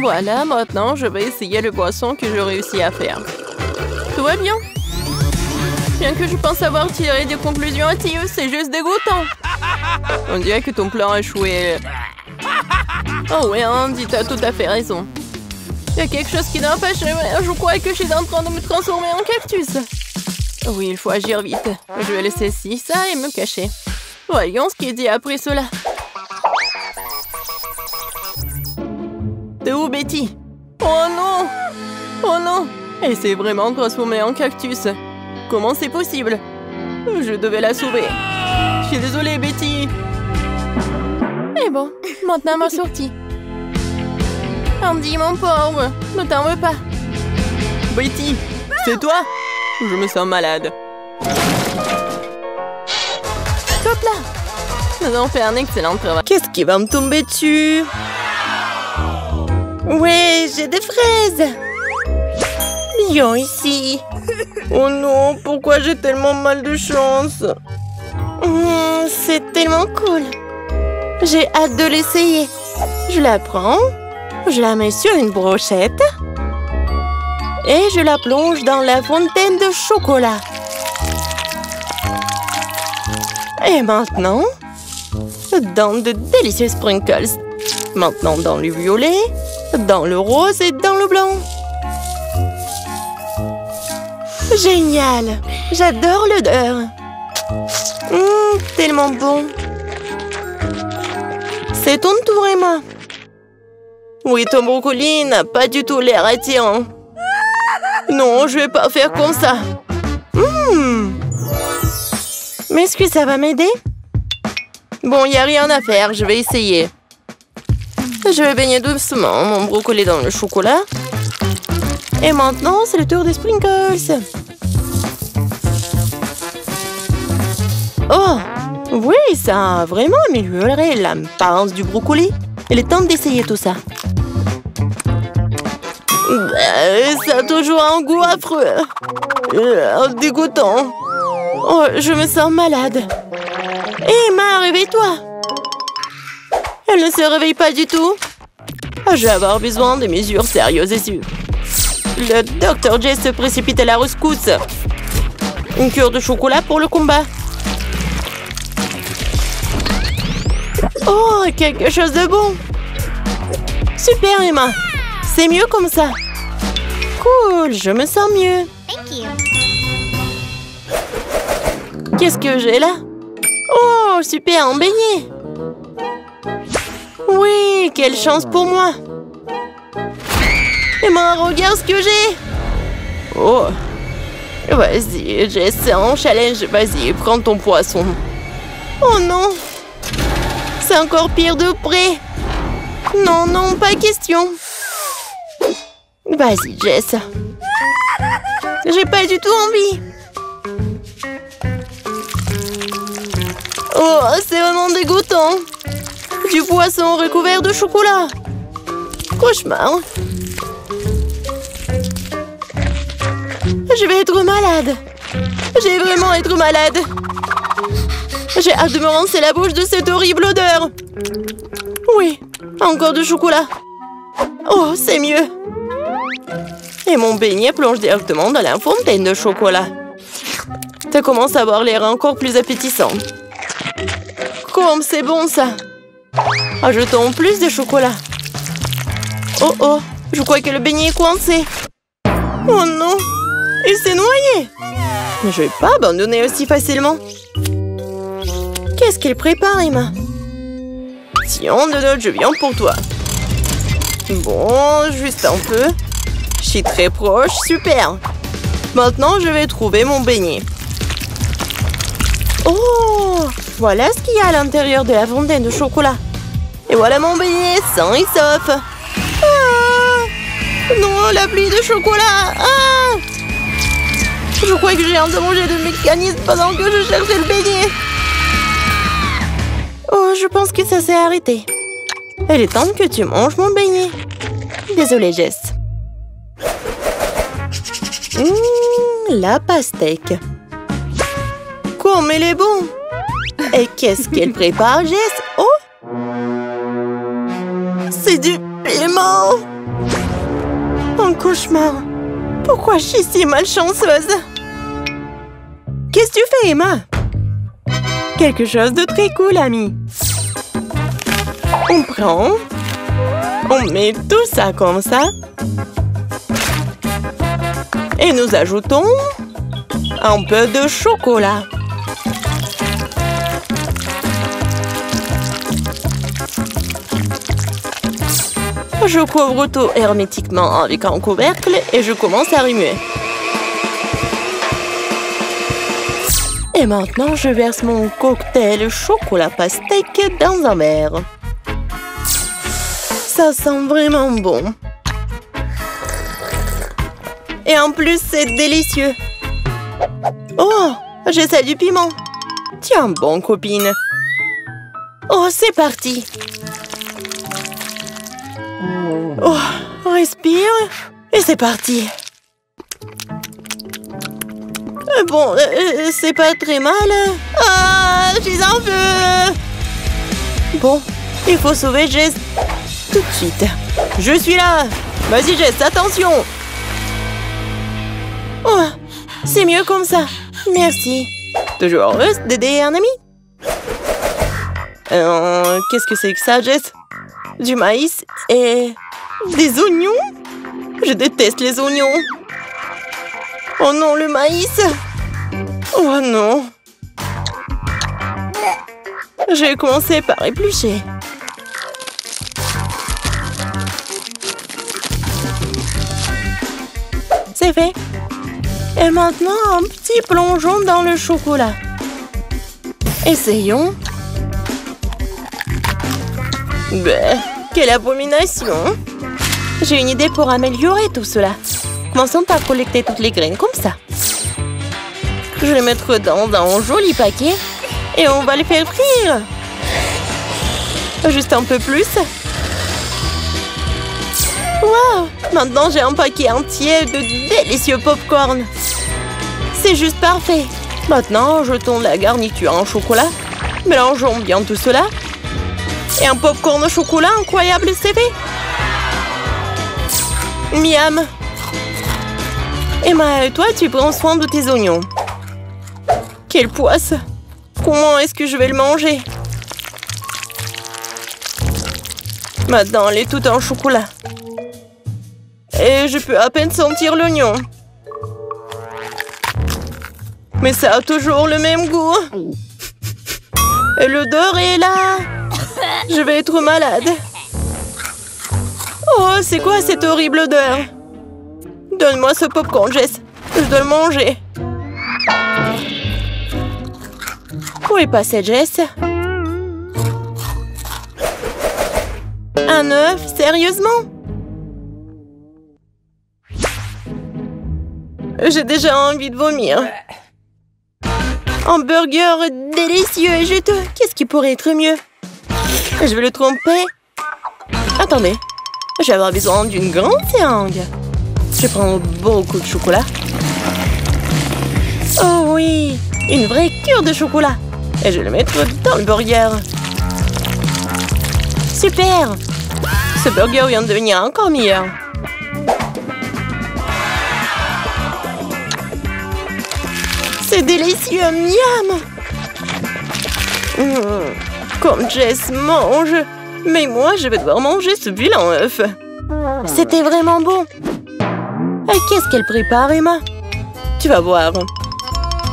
Speaker 1: Voilà, maintenant, je vais essayer le boisson que j'ai réussi à faire. Tout va bien? Bien que je pense avoir tiré des conclusions hâtives, c'est juste dégoûtant. *laughs* On dirait que ton plan a échoué. Oh ouais, Andy, tu as tout à fait raison. Il y a quelque chose qui n'empêche. Je crois que je suis en train de me transformer en cactus. Oui, il faut agir vite. Je vais laisser ci, ça et me cacher. Voyons ce qui dit après cela. De où, Betty? Oh non Oh non Elle s'est vraiment transformée en cactus. Comment c'est possible Je devais la sauver. Je suis désolée, Betty. Mais bon, maintenant ma sortie. Andy, mon pauvre, ne t'en veux pas. Betty, c'est toi Je me sens malade. Hop là Nous avons fait un excellent travail.
Speaker 3: Qu'est-ce qui va me tomber dessus? Ouais, j'ai des fraises Viens ici Oh non, pourquoi j'ai tellement mal de chance Mmh, C'est tellement cool J'ai hâte de l'essayer. Je la prends, je la mets sur une brochette et je la plonge dans la fontaine de chocolat. Et maintenant, dans de délicieux sprinkles. Maintenant dans le violet, dans le rose et dans le blanc. Génial J'adore l'odeur Mmh, Tellement bon C'est ton tour, Emma Oui, ton brocoli n'a pas du tout l'air attirant. Non, je vais pas faire comme ça. Mmh. Mais est-ce que ça va m'aider? Bon, il a rien à faire, je vais essayer. Je vais baigner doucement mon brocoli dans le chocolat. Et maintenant, c'est le tour des sprinkles. Oh, oui, ça a vraiment amélioré l'apparence du brocoli. Il est temps d'essayer tout ça. Ben, ça a toujours un goût affreux. Euh, dégoûtant. Oh, je me sens malade. Emma, réveille-toi. Elle ne se réveille pas du tout. Ah, je vais avoir besoin de mesures sérieuses et sûres. Le docteur J se précipite à la rescousse. Une cure de chocolat pour le combat. Oh, quelque chose de bon. Super, Emma. C'est mieux comme ça. Cool, je me sens mieux. Qu'est-ce que j'ai là? Oh, super, un beignet. Oui, quelle chance pour moi. Emma, regarde ce que j'ai. Oh. Vas-y, j'essaie un challenge. Vas-y, prends ton poisson. Oh non. C'est encore pire de près. Non, non, pas question. Vas-y, Jess. J'ai pas du tout envie. Oh, c'est vraiment dégoûtant. Du poisson recouvert de chocolat. Cauchemar. Je vais être malade. Je vais vraiment être malade. J'ai hâte de me rincer la bouche de cette horrible odeur. Oui, encore du chocolat. Oh, c'est mieux. Et mon beignet plonge directement dans la fontaine de chocolat. Ça commence à avoir l'air encore plus appétissant. Comme c'est bon ça Ajoutons plus de chocolat. Oh oh, je crois que le beignet est coincé. Oh non Il s'est noyé Mais je vais pas abandonner aussi facilement. Qu'est-ce qu'il prépare, Emma? Tiens, Donald, je viens pour toi. Bon, juste un peu. Je suis très proche, super. Maintenant, je vais trouver mon beignet. Oh Voilà ce qu'il y a à l'intérieur de la fontaine de chocolat. Et voilà mon beignet, sain et sauf. Ah non, la pluie de chocolat ah Je crois que j'ai manger de mécanisme pendant que je cherchais le beignet. Oh, je pense que ça s'est arrêté. Elle est temps que tu manges mon beignet. Désolée, Jess. Mmh, la pastèque. Comme elle est bon Et qu'est-ce qu'elle prépare, Jess? Oh C'est du piment Un cauchemar Pourquoi je suis si malchanceuse? Qu'est-ce que tu fais, Emma? Quelque chose de très cool, ami. On prend... On met tout ça comme ça. Et nous ajoutons un peu de chocolat. Je couvre tout hermétiquement avec un couvercle et je commence à remuer. Et maintenant, je verse mon cocktail chocolat pastèque dans un verre. Ça sent vraiment bon. Et en plus, c'est délicieux. Oh, j'essaie du piment. Tiens bon, copine. Oh, c'est parti. Oh, respire. Et c'est parti. Bon, euh, c'est pas très mal. Ah, je suis en feu. Bon, il faut sauver Jess tout de suite. Je suis là. Vas-y Jess, attention. Oh, c'est mieux comme ça. Merci. Toujours heureuse d'aider un ami. Euh, Qu'est-ce que c'est que ça, Jess? Du maïs et des oignons Je déteste les oignons. Oh non, le maïs Oh non J'ai commencé par éplucher. C'est fait. Et maintenant, un petit plongeon dans le chocolat. Essayons. Ben, quelle abomination J'ai une idée pour améliorer tout cela. Commençons par collecter toutes les graines comme ça. Je vais les mettre dans un joli paquet et on va les faire frire. Juste un peu plus. Wow Maintenant, j'ai un paquet entier de délicieux pop-corn. C'est juste parfait. Maintenant, jetons la garniture en chocolat. Mélangeons bien tout cela. Et un pop-corn au chocolat incroyable, fait. Miam Emma, toi, tu prends soin de tes oignons. Quelle poisse Comment est-ce que je vais le manger? Maintenant, elle est toute en chocolat. Et je peux à peine sentir l'oignon. Mais ça a toujours le même goût. Et l'odeur est là. Je vais être malade. Oh, c'est quoi cette horrible odeur? Donne-moi ce popcorn, Jess. Je dois le manger. Où est passé Jess? Un œuf Sérieusement? J'ai déjà envie de vomir. Un burger délicieux et juteux. Qu'est-ce qui pourrait être mieux? Je vais le tromper. Attendez. Je vais avoir besoin d'une grande seringue. Je prends beaucoup de chocolat. Oh oui Une vraie cure de chocolat. Et je vais le mettre dans le burger. Super Ce burger vient de devenir encore meilleur. C'est délicieux, miam mmh, Comme Jess mange Mais moi, je vais devoir manger ce vilain œuf. C'était vraiment bon. Qu'est-ce qu'elle prépare, Emma? Tu vas voir.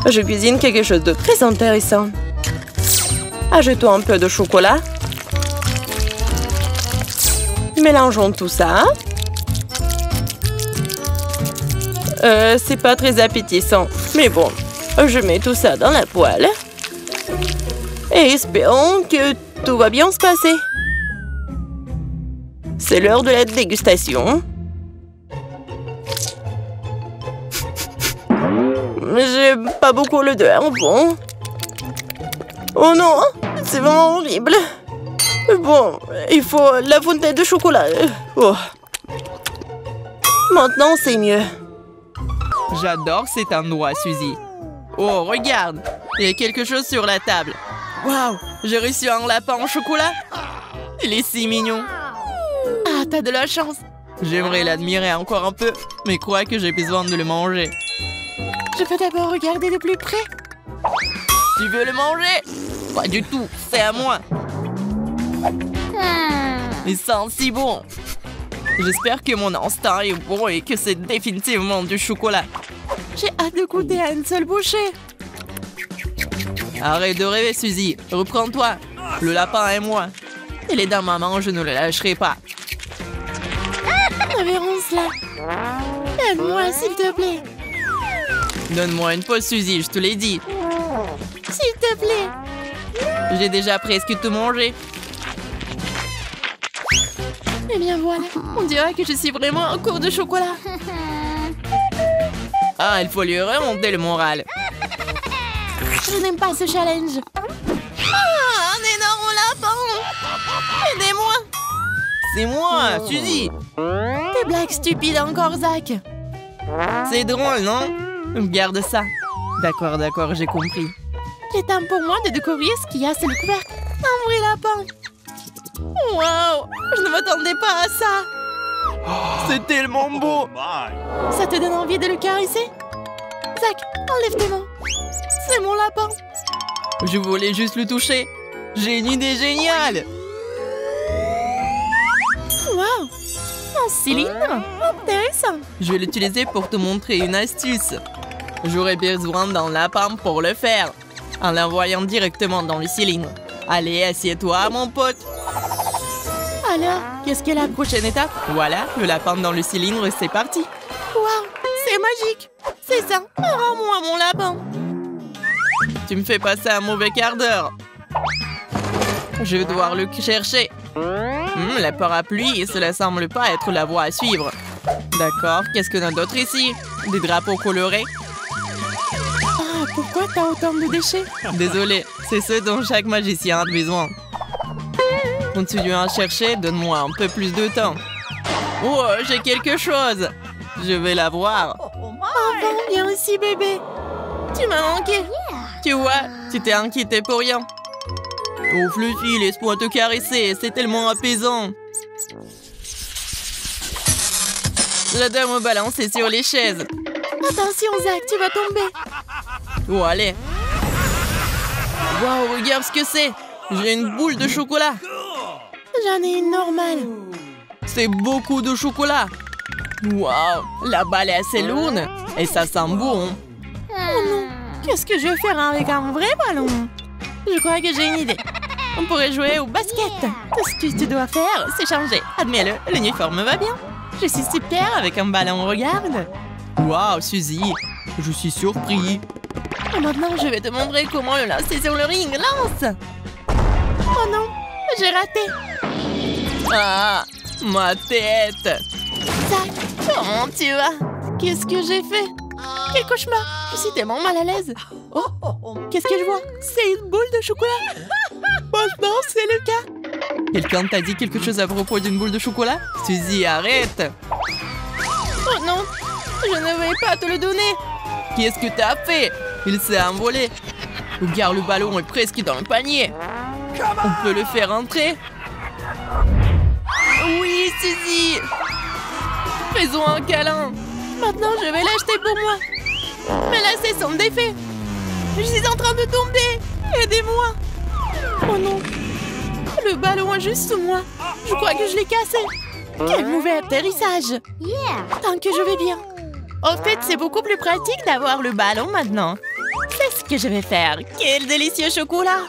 Speaker 3: Je cuisine quelque chose de très intéressant. Ajoutons un peu de chocolat. Mélangeons tout ça. Euh, c'est pas très appétissant, mais bon, je mets tout ça dans la poêle. Et espérons que tout va bien se passer. C'est l'heure de la dégustation. J'ai pas beaucoup l'odeur, bon. Oh non, c'est vraiment horrible. Bon, il faut la fontaine de chocolat. Oh. Maintenant, c'est mieux.
Speaker 4: J'adore cet endroit, Suzy. Oh, regarde, il y a quelque chose sur la table. Waouh, j'ai reçu un lapin en chocolat. Il est si mignon. Ah, t'as de la chance. J'aimerais l'admirer encore un peu, mais crois que j'ai besoin de le manger. Je peux d'abord regarder de plus près. Tu veux le manger? Pas du tout, c'est à moi. Il sent si bon. J'espère que mon instinct est bon et que c'est définitivement du chocolat. J'ai hâte de goûter à une seule bouchée. Arrête de rêver, Suzy. Reprends-toi. Le lapin et moi. Il est dans ma main, je ne le lâcherai pas. Révérence là. Aide-moi, s'il te plaît. Donne-moi une pause, Suzy, je te l'ai dit. S'il te plaît. J'ai déjà presque tout mangé. Eh bien voilà, on dirait que je suis vraiment en cours de chocolat. Ah, il faut lui remonter le moral. Je n'aime pas ce challenge. Ah, un énorme lapin. Aidez-moi. C'est moi, Suzy Des blagues stupides encore, Zach. C'est drôle, non? Garde ça. D'accord, d'accord, j'ai compris. Il est temps pour moi de découvrir ce qu'il y a sur le couvercle. Un vrai lapin. Wow Je ne m'attendais pas à ça. C'est tellement beau. Ça te donne envie de le caresser? Zach, enlève tes mains C'est mon lapin. Je voulais juste le toucher. J'ai une idée géniale. Wow Un cylindre. Intéressant. Je vais l'utiliser pour te montrer une astuce. J'aurais besoin d'un lapin pour le faire en l'envoyant directement dans le cylindre. Allez, assieds-toi, mon pote. Alors, qu'est-ce qu'est la prochaine étape? Voilà, le lapin dans le cylindre, c'est parti. Waouh, c'est magique. C'est ça, rends-moi mon lapin. Tu me fais passer un mauvais quart d'heure. Je vais devoir le chercher. Hmm, la parapluie, cela semble pas être la voie à suivre. D'accord, qu'est-ce qu'on a d'autre ici? Des drapeaux colorés Ah, pourquoi t'as autant de déchets? Désolé, c'est ce dont chaque magicien a besoin. Continuons à chercher, donne-moi un peu plus de temps. Oh, j'ai quelque chose Je vais la voir. Enfin, viens ici, bébé. Tu m'as manqué. Tu vois, tu t'es inquiété pour rien. Oh, Fluffy, laisse-moi te caresser, c'est tellement apaisant. J'adore me balancer sur les chaises. Attention, Zach, tu vas tomber. Oh, allez. Waouh, regarde ce que c'est. J'ai une boule de chocolat. J'en ai une normale. C'est beaucoup de chocolat. Waouh, la balle est assez lourde et ça sent bon. Qu'est-ce que je vais faire avec un vrai ballon? Je crois que j'ai une idée. On pourrait jouer au basket. Tout ce que tu dois faire, c'est changer. Admets-le, l'uniforme va bien. Je suis super avec un ballon, regarde. Waouh, Suzy, je suis surpris. Et maintenant, je vais te montrer comment le lancer sur le ring. Lance Oh non, j'ai raté. Ah, ma tête Zach, comment tu vas? Qu'est-ce que j'ai fait? Quel cauchemar. Je suis tellement mal à l'aise. Oh, qu'est-ce que je vois? C'est une boule de chocolat. Maintenant, c'est le cas. Quelqu'un t'a dit quelque chose à propos d'une boule de chocolat? Suzy, arrête. Oh non Je ne vais pas te le donner. Qu'est-ce que t'as fait? Il s'est envolé. Regarde, le ballon est presque dans le panier. On peut le faire entrer. Oui, Suzy. Faisons un câlin Maintenant, je vais l'acheter pour moi. Mais là, c'est son défait Je suis en train de tomber. Aidez-moi. Oh non. Le ballon est juste sous moi. Je crois que je l'ai cassé. Quel mauvais atterrissage. Tant que je vais bien.
Speaker 1: Au fait, c'est beaucoup plus pratique d'avoir le ballon maintenant. C'est ce que je vais faire. Quel délicieux chocolat.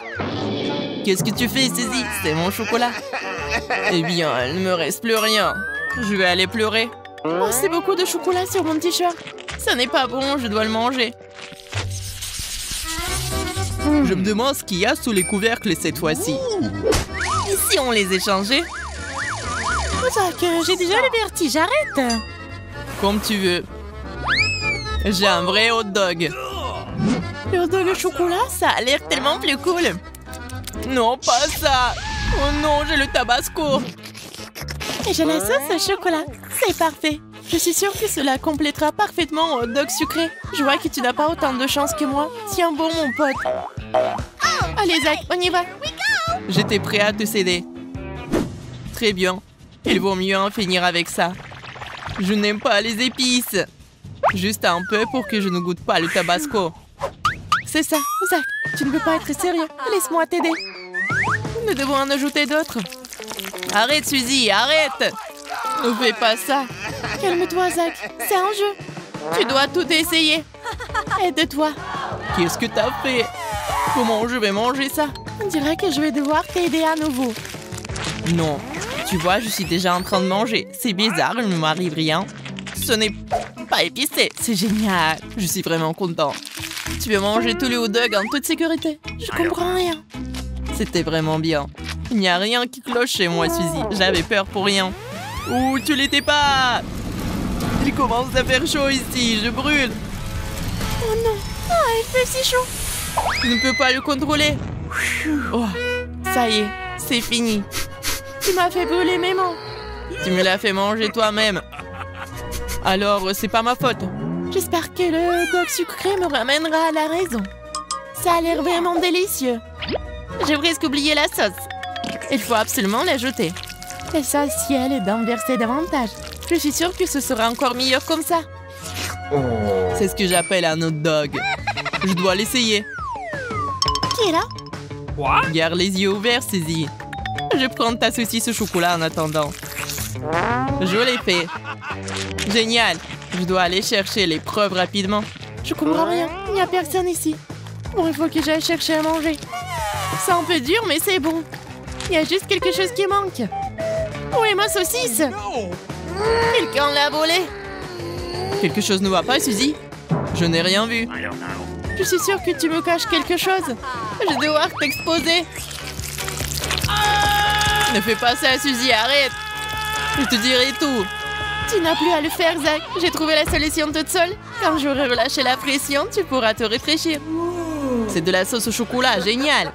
Speaker 4: Qu'est-ce que tu fais, Suzy C'est mon chocolat. Eh bien, il ne me reste plus rien. Je vais aller pleurer.
Speaker 1: Oh, c'est beaucoup de chocolat sur mon t-shirt.
Speaker 4: Ça n'est pas bon, je dois le manger. Je me demande ce qu'il y a sous les couvercles cette fois-ci. Et si on les échangeait?
Speaker 1: Zach, j'ai déjà le vertige, arrête
Speaker 4: Comme tu veux. J'ai un vrai hot dog.
Speaker 1: Le hot dog au chocolat, ça a l'air tellement plus cool.
Speaker 4: Non, pas ça. Oh non, j'ai le tabasco.
Speaker 1: Et j'ai la sauce au chocolat. C'est parfait. Je suis sûre que cela complétera parfaitement un hot dog sucré. Je vois que tu n'as pas autant de chance que moi. Tiens bon, mon pote. Allez, Zach, on y va.
Speaker 4: J'étais prêt à te céder. Très bien. Il vaut mieux en finir avec ça. Je n'aime pas les épices. Juste un peu pour que je ne goûte pas le tabasco.
Speaker 1: C'est ça, Zach. Tu ne peux pas être sérieux. Laisse-moi t'aider. Nous devons en ajouter d'autres.
Speaker 4: Arrête, Suzy, arrête Ne fais pas ça.
Speaker 1: Calme-toi, Zach. C'est un jeu. Tu dois tout essayer. Aide-toi.
Speaker 4: Qu'est-ce que t'as fait? Comment je vais manger ça?
Speaker 1: On dirait que je vais devoir t'aider à nouveau.
Speaker 4: Non. Tu vois, je suis déjà en train de manger. C'est bizarre, il ne m'arrive rien. Ce n'est pas épicé. C'est génial. Je suis vraiment content. Tu veux manger tous les hot dogs en toute sécurité?
Speaker 1: Je comprends rien.
Speaker 4: C'était vraiment bien. Il n'y a rien qui cloche chez moi, Suzy. J'avais peur pour rien. Ouh, tu l'étais pas? Il commence à faire chaud ici, je brûle.
Speaker 1: Oh non, ah, il fait si chaud.
Speaker 4: Je ne peux pas le contrôler. Oh, ça y est, c'est fini.
Speaker 1: Tu m'as fait brûler mes mains.
Speaker 4: Tu me l'as fait manger toi-même. Alors, c'est pas ma faute.
Speaker 1: J'espère que le dog sucré me ramènera à la raison. Ça a l'air vraiment délicieux.
Speaker 4: J'ai presque oublié la sauce. Il faut absolument l'ajouter.
Speaker 1: Et ça, si elle est d'en verser davantage. Je suis sûre que ce sera encore meilleur comme ça.
Speaker 4: C'est ce que j'appelle un hot dog. Je dois l'essayer.
Speaker 1: Qui est là?
Speaker 4: Garde les yeux ouverts, Suzy. Je prends ta saucisse au chocolat en attendant. Je l'ai fait. Génial. Je dois aller chercher les preuves rapidement.
Speaker 1: Je comprends rien. Il n'y a personne ici. Bon, il faut que j'aille chercher à manger. C'est un peu dur, mais c'est bon. Il y a juste quelque chose qui manque. Où est ma saucisse Quelqu'un l'a volée.
Speaker 4: Quelque chose ne va pas, Suzy Je n'ai rien vu.
Speaker 1: Je suis sûre que tu me caches quelque chose. Je vais devoir t'exposer.
Speaker 4: Ne fais pas ça, Suzy, arrête Je te dirai tout.
Speaker 1: Tu n'as plus à le faire, Zach. J'ai trouvé la solution toute seule. Quand j'aurai relâché la pression, tu pourras te réfléchir.
Speaker 4: C'est de la sauce au chocolat, génial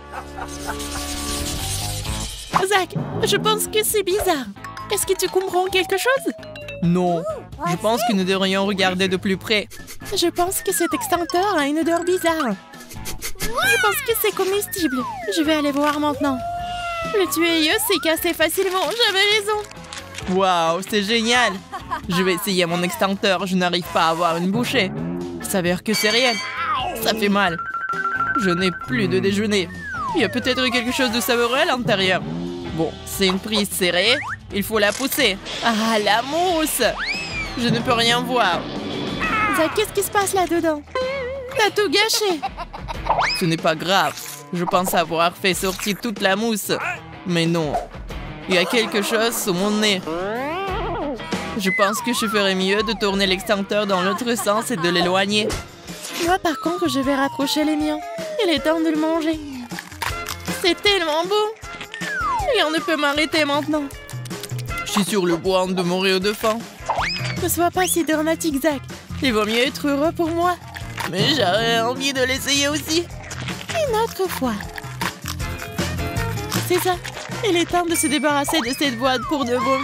Speaker 1: Zach, je pense que c'est bizarre. Est-ce que tu comprends quelque chose?
Speaker 4: Non. Je pense que nous devrions regarder de plus près.
Speaker 1: Je pense que cet extincteur a une odeur bizarre. Je pense que c'est comestible. Je vais aller voir maintenant. Le tuyau s'est cassé facilement, j'avais raison.
Speaker 4: Waouh, c'est génial Je vais essayer mon extincteur, je n'arrive pas à avoir une bouchée. Il s'avère que c'est réel. Ça fait mal. Je n'ai plus de déjeuner. Il y a peut-être quelque chose de savoureux à l'intérieur. Bon, c'est une prise serrée. Il faut la pousser. Ah, la mousse Je ne peux rien voir.
Speaker 1: Zach, qu'est-ce qui se passe là-dedans? T'as tout gâché.
Speaker 4: Ce n'est pas grave. Je pense avoir fait sortir toute la mousse. Mais non. Il y a quelque chose sous mon nez. Je pense que je ferais mieux de tourner l'extincteur dans l'autre sens et de l'éloigner.
Speaker 1: Moi, par contre, je vais rapprocher les miens. Il est temps de le manger. C'est tellement beau. Rien ne peut m'arrêter maintenant.
Speaker 4: Je suis sur le point de mourir de faim.
Speaker 1: Ne sois pas si dramatique, Zach. Il vaut mieux être heureux pour moi.
Speaker 4: Mais j'aurais envie de l'essayer aussi.
Speaker 1: Une autre fois. C'est ça. Il est temps de se débarrasser de cette boîte pour de bon.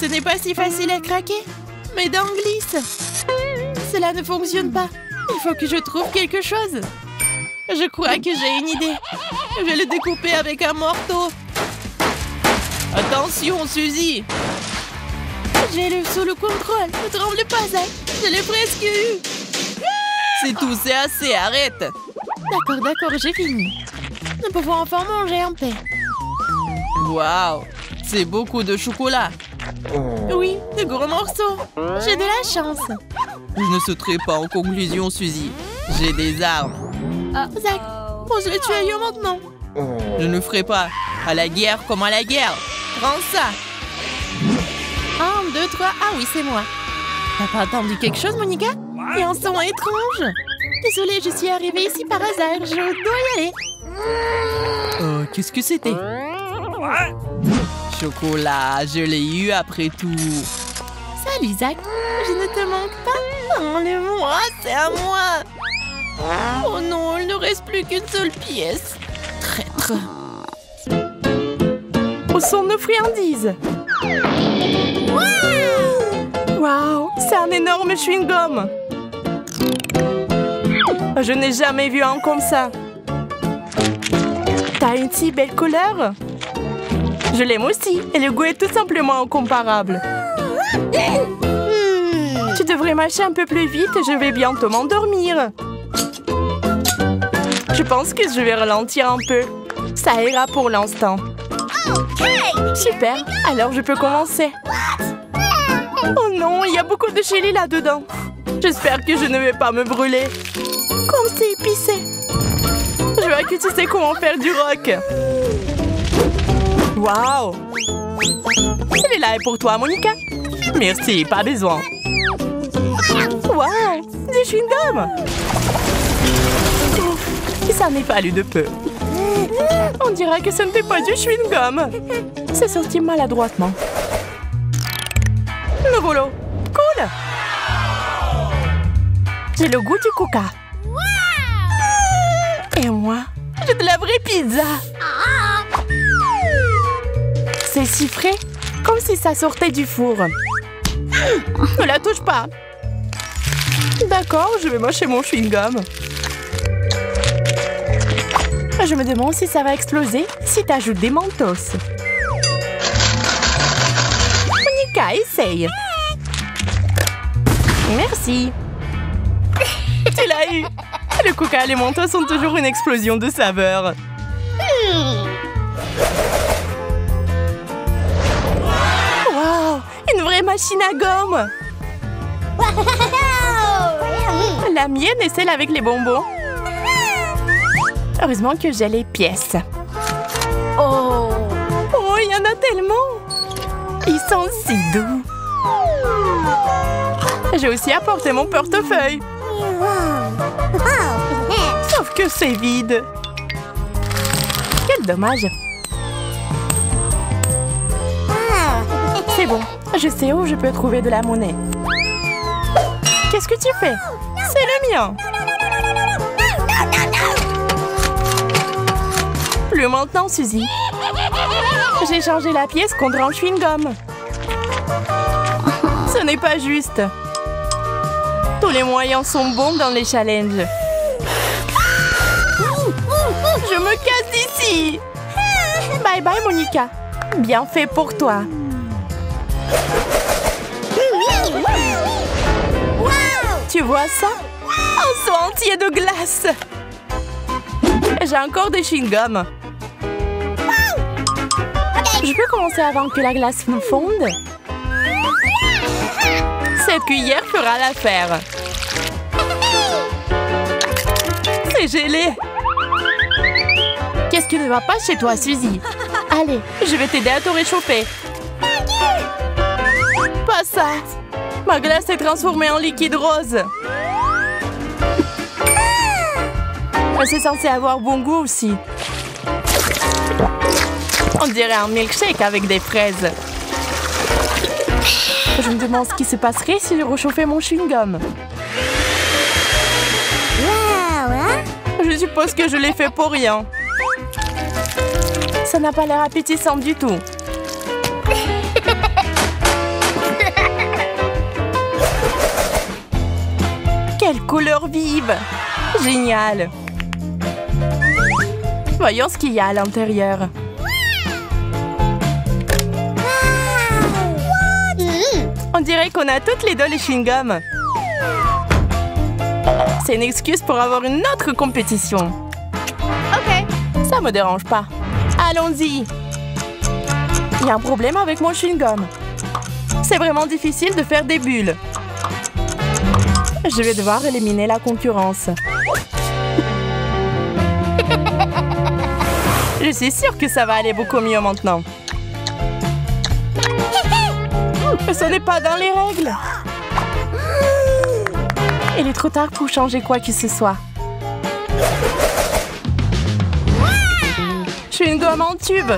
Speaker 1: Ce n'est pas si facile à craquer. Mes dents glissent. Cela ne fonctionne pas. Il faut que je trouve quelque chose. Je crois que j'ai une idée. Je vais le découper avec un morceau.
Speaker 4: Attention, Suzy
Speaker 1: J'ai le sous le contrôle. Ne tremble pas, Zach. Je l'ai presque eu.
Speaker 4: C'est tout, c'est assez, arrête
Speaker 1: D'accord, d'accord, j'ai fini. Nous pouvons enfin manger en paix.
Speaker 4: Waouh C'est beaucoup de chocolat.
Speaker 1: Oui, de gros morceaux. J'ai de la chance.
Speaker 4: Je ne sauterai pas en conclusion, Suzy. J'ai des armes.
Speaker 1: Zach, on se le tuer ailleurs maintenant.
Speaker 4: Je ne ferai pas à la guerre comme à la guerre. Prends ça.
Speaker 1: Un, deux, trois. Ah oui, c'est moi. T'as pas entendu quelque chose, Monica? Il y a un son étrange. Désolée, je suis arrivée ici par hasard. Je dois y aller.
Speaker 4: Oh, qu'est-ce que c'était? Chocolat, je l'ai eu après tout.
Speaker 1: Salut, Zach. Je ne te manque pas. Enlève-moi, c'est à moi. Oh non, il ne reste plus qu'une seule pièce. Traître. Où sont nos friandises Waouh, c'est un énorme chewing-gum. Je n'ai jamais vu un comme ça. T'as une si belle couleur Je l'aime aussi et le goût est tout simplement incomparable. Tu devrais mâcher un peu plus vite, je vais bientôt m'endormir. Je pense que je vais ralentir un peu. Ça ira pour l'instant. Super, alors je peux commencer. Oh non, il y a beaucoup de chili là-dedans. J'espère que je ne vais pas me brûler. Comme c'est épicé. Je vois que tu sais comment faire du rock. Waouh Celui-là est pour toi, Monica. Merci, pas besoin. Waouh Du chewing-gum Ça n'est pas lu de peu. On dirait que ce n'était pas du chewing-gum. C'est sorti maladroitement. Le. Cool J'ai le goût du coca. Et moi, j'ai de la vraie pizza. C'est si frais, comme si ça sortait du four. Ne la touche pas. D'accord, je vais mâcher mon chewing-gum. Je me demande si ça va exploser si t'ajoutes des mentos. Monica, essaye. Merci. *laughs* Tu l'as eu. Le coca et les mentos sont toujours une explosion de saveur. Wow, une vraie machine à gomme. *laughs* La mienne est celle avec les bonbons. Heureusement que j'ai les pièces. Oh Oh, il y en a tellement Ils sont si doux J'ai aussi apporté mon portefeuille. Sauf que c'est vide. Quel dommage. C'est bon, je sais où je peux trouver de la monnaie. Qu'est-ce que tu fais? C'est le mien. Plus maintenant, Suzy. J'ai changé la pièce contre un chewing-gum. Ce n'est pas juste. Tous les moyens sont bons dans les challenges. Je me casse d'ici. Bye bye, Monica. Bien fait pour toi. Tu vois ça? Un seau entier de glace. J'ai encore des chewing-gums. Je peux commencer avant que la glace fonde? Cette cuillère fera l'affaire. C'est gelé. Qu'est-ce qui ne va pas chez toi, Suzy? Allez, je vais t'aider à te réchauffer. Pas ça. Ma glace est transformée en liquide rose. C'est censé avoir bon goût aussi. On dirait un milkshake avec des fraises. Je me demande ce qui se passerait si je réchauffais mon chewing-gum. Je suppose que je l'ai fait pour rien. Ça n'a pas l'air appétissant du tout. *laughs* Quelle couleur vive Génial Voyons ce qu'il y a à l'intérieur. On dirait qu'on a toutes les deux les chewing-gums. C'est une excuse pour avoir une autre compétition. Ok. Ça me dérange pas. Allons-y. Il y a un problème avec mon chewing-gum. C'est vraiment difficile de faire des bulles. Je vais devoir éliminer la concurrence. *laughs* Je suis sûre que ça va aller beaucoup mieux maintenant. Ce n'est pas dans les règles. Il est trop tard pour changer quoi que ce soit. Je suis une gomme en tube.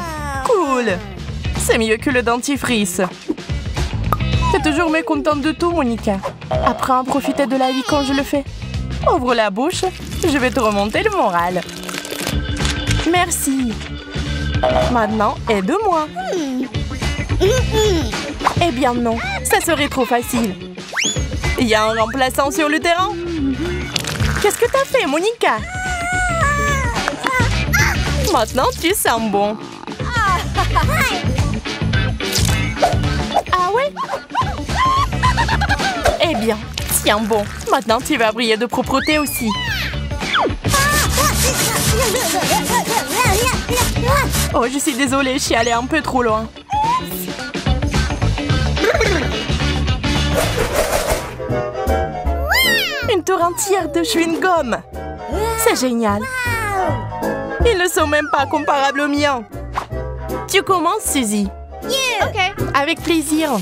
Speaker 1: Cool. C'est mieux que le dentifrice. T'es toujours mécontente de tout, Monica. Apprends à profiter de la vie quand je le fais. Ouvre la bouche, je vais te remonter le moral. Merci. Maintenant, aide-moi. Eh bien non, ça serait trop facile. Il y a un remplaçant sur le terrain. Qu'est-ce que t'as fait, Monica? Maintenant, tu sens bon. Ah ouais? Eh bien, tiens bon. Maintenant, tu vas briller de propreté aussi. Oh, je suis désolée, je suis allée un peu trop loin. Une tour entière de chewing-gum. C'est génial. Ils ne sont même pas comparables aux miens. Tu commences, Suzy. Avec plaisir.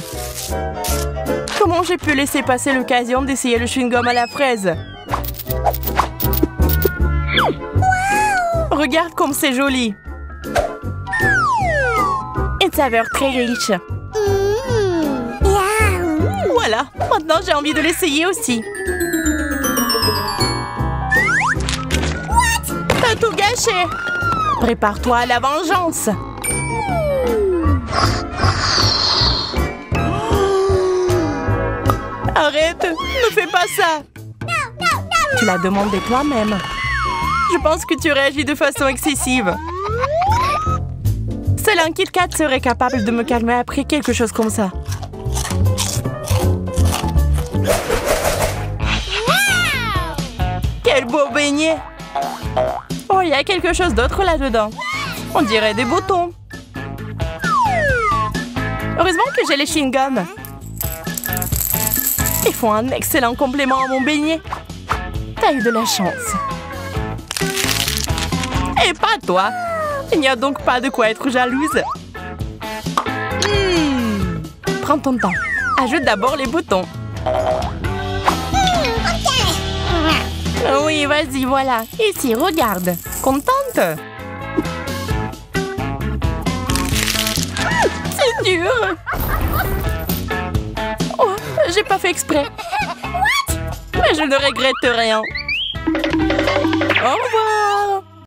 Speaker 1: Comment j'ai pu laisser passer l'occasion d'essayer le chewing-gum à la fraise? Regarde comme c'est joli. Une saveur très riche. Voilà, maintenant j'ai envie de l'essayer aussi. Gâché. Prépare-toi à la vengeance. Arrête, ne fais pas ça. Tu l'as demandé toi-même. Je pense que tu réagis de façon excessive. Seul un Kit Kat serait capable de me calmer après quelque chose comme ça. Quel beau beignet il y a quelque chose d'autre là-dedans. On dirait des boutons. Heureusement que j'ai les chewing-gums. Ils font un excellent complément à mon beignet. T'as eu de la chance. Et pas toi. Il n'y a donc pas de quoi être jalouse. Hmm. Prends ton temps. Ajoute d'abord les boutons. Oui, vas-y, voilà. Ici, regarde. Contente C'est dur. Oh, j'ai pas fait exprès. Mais je ne regrette rien. Au revoir.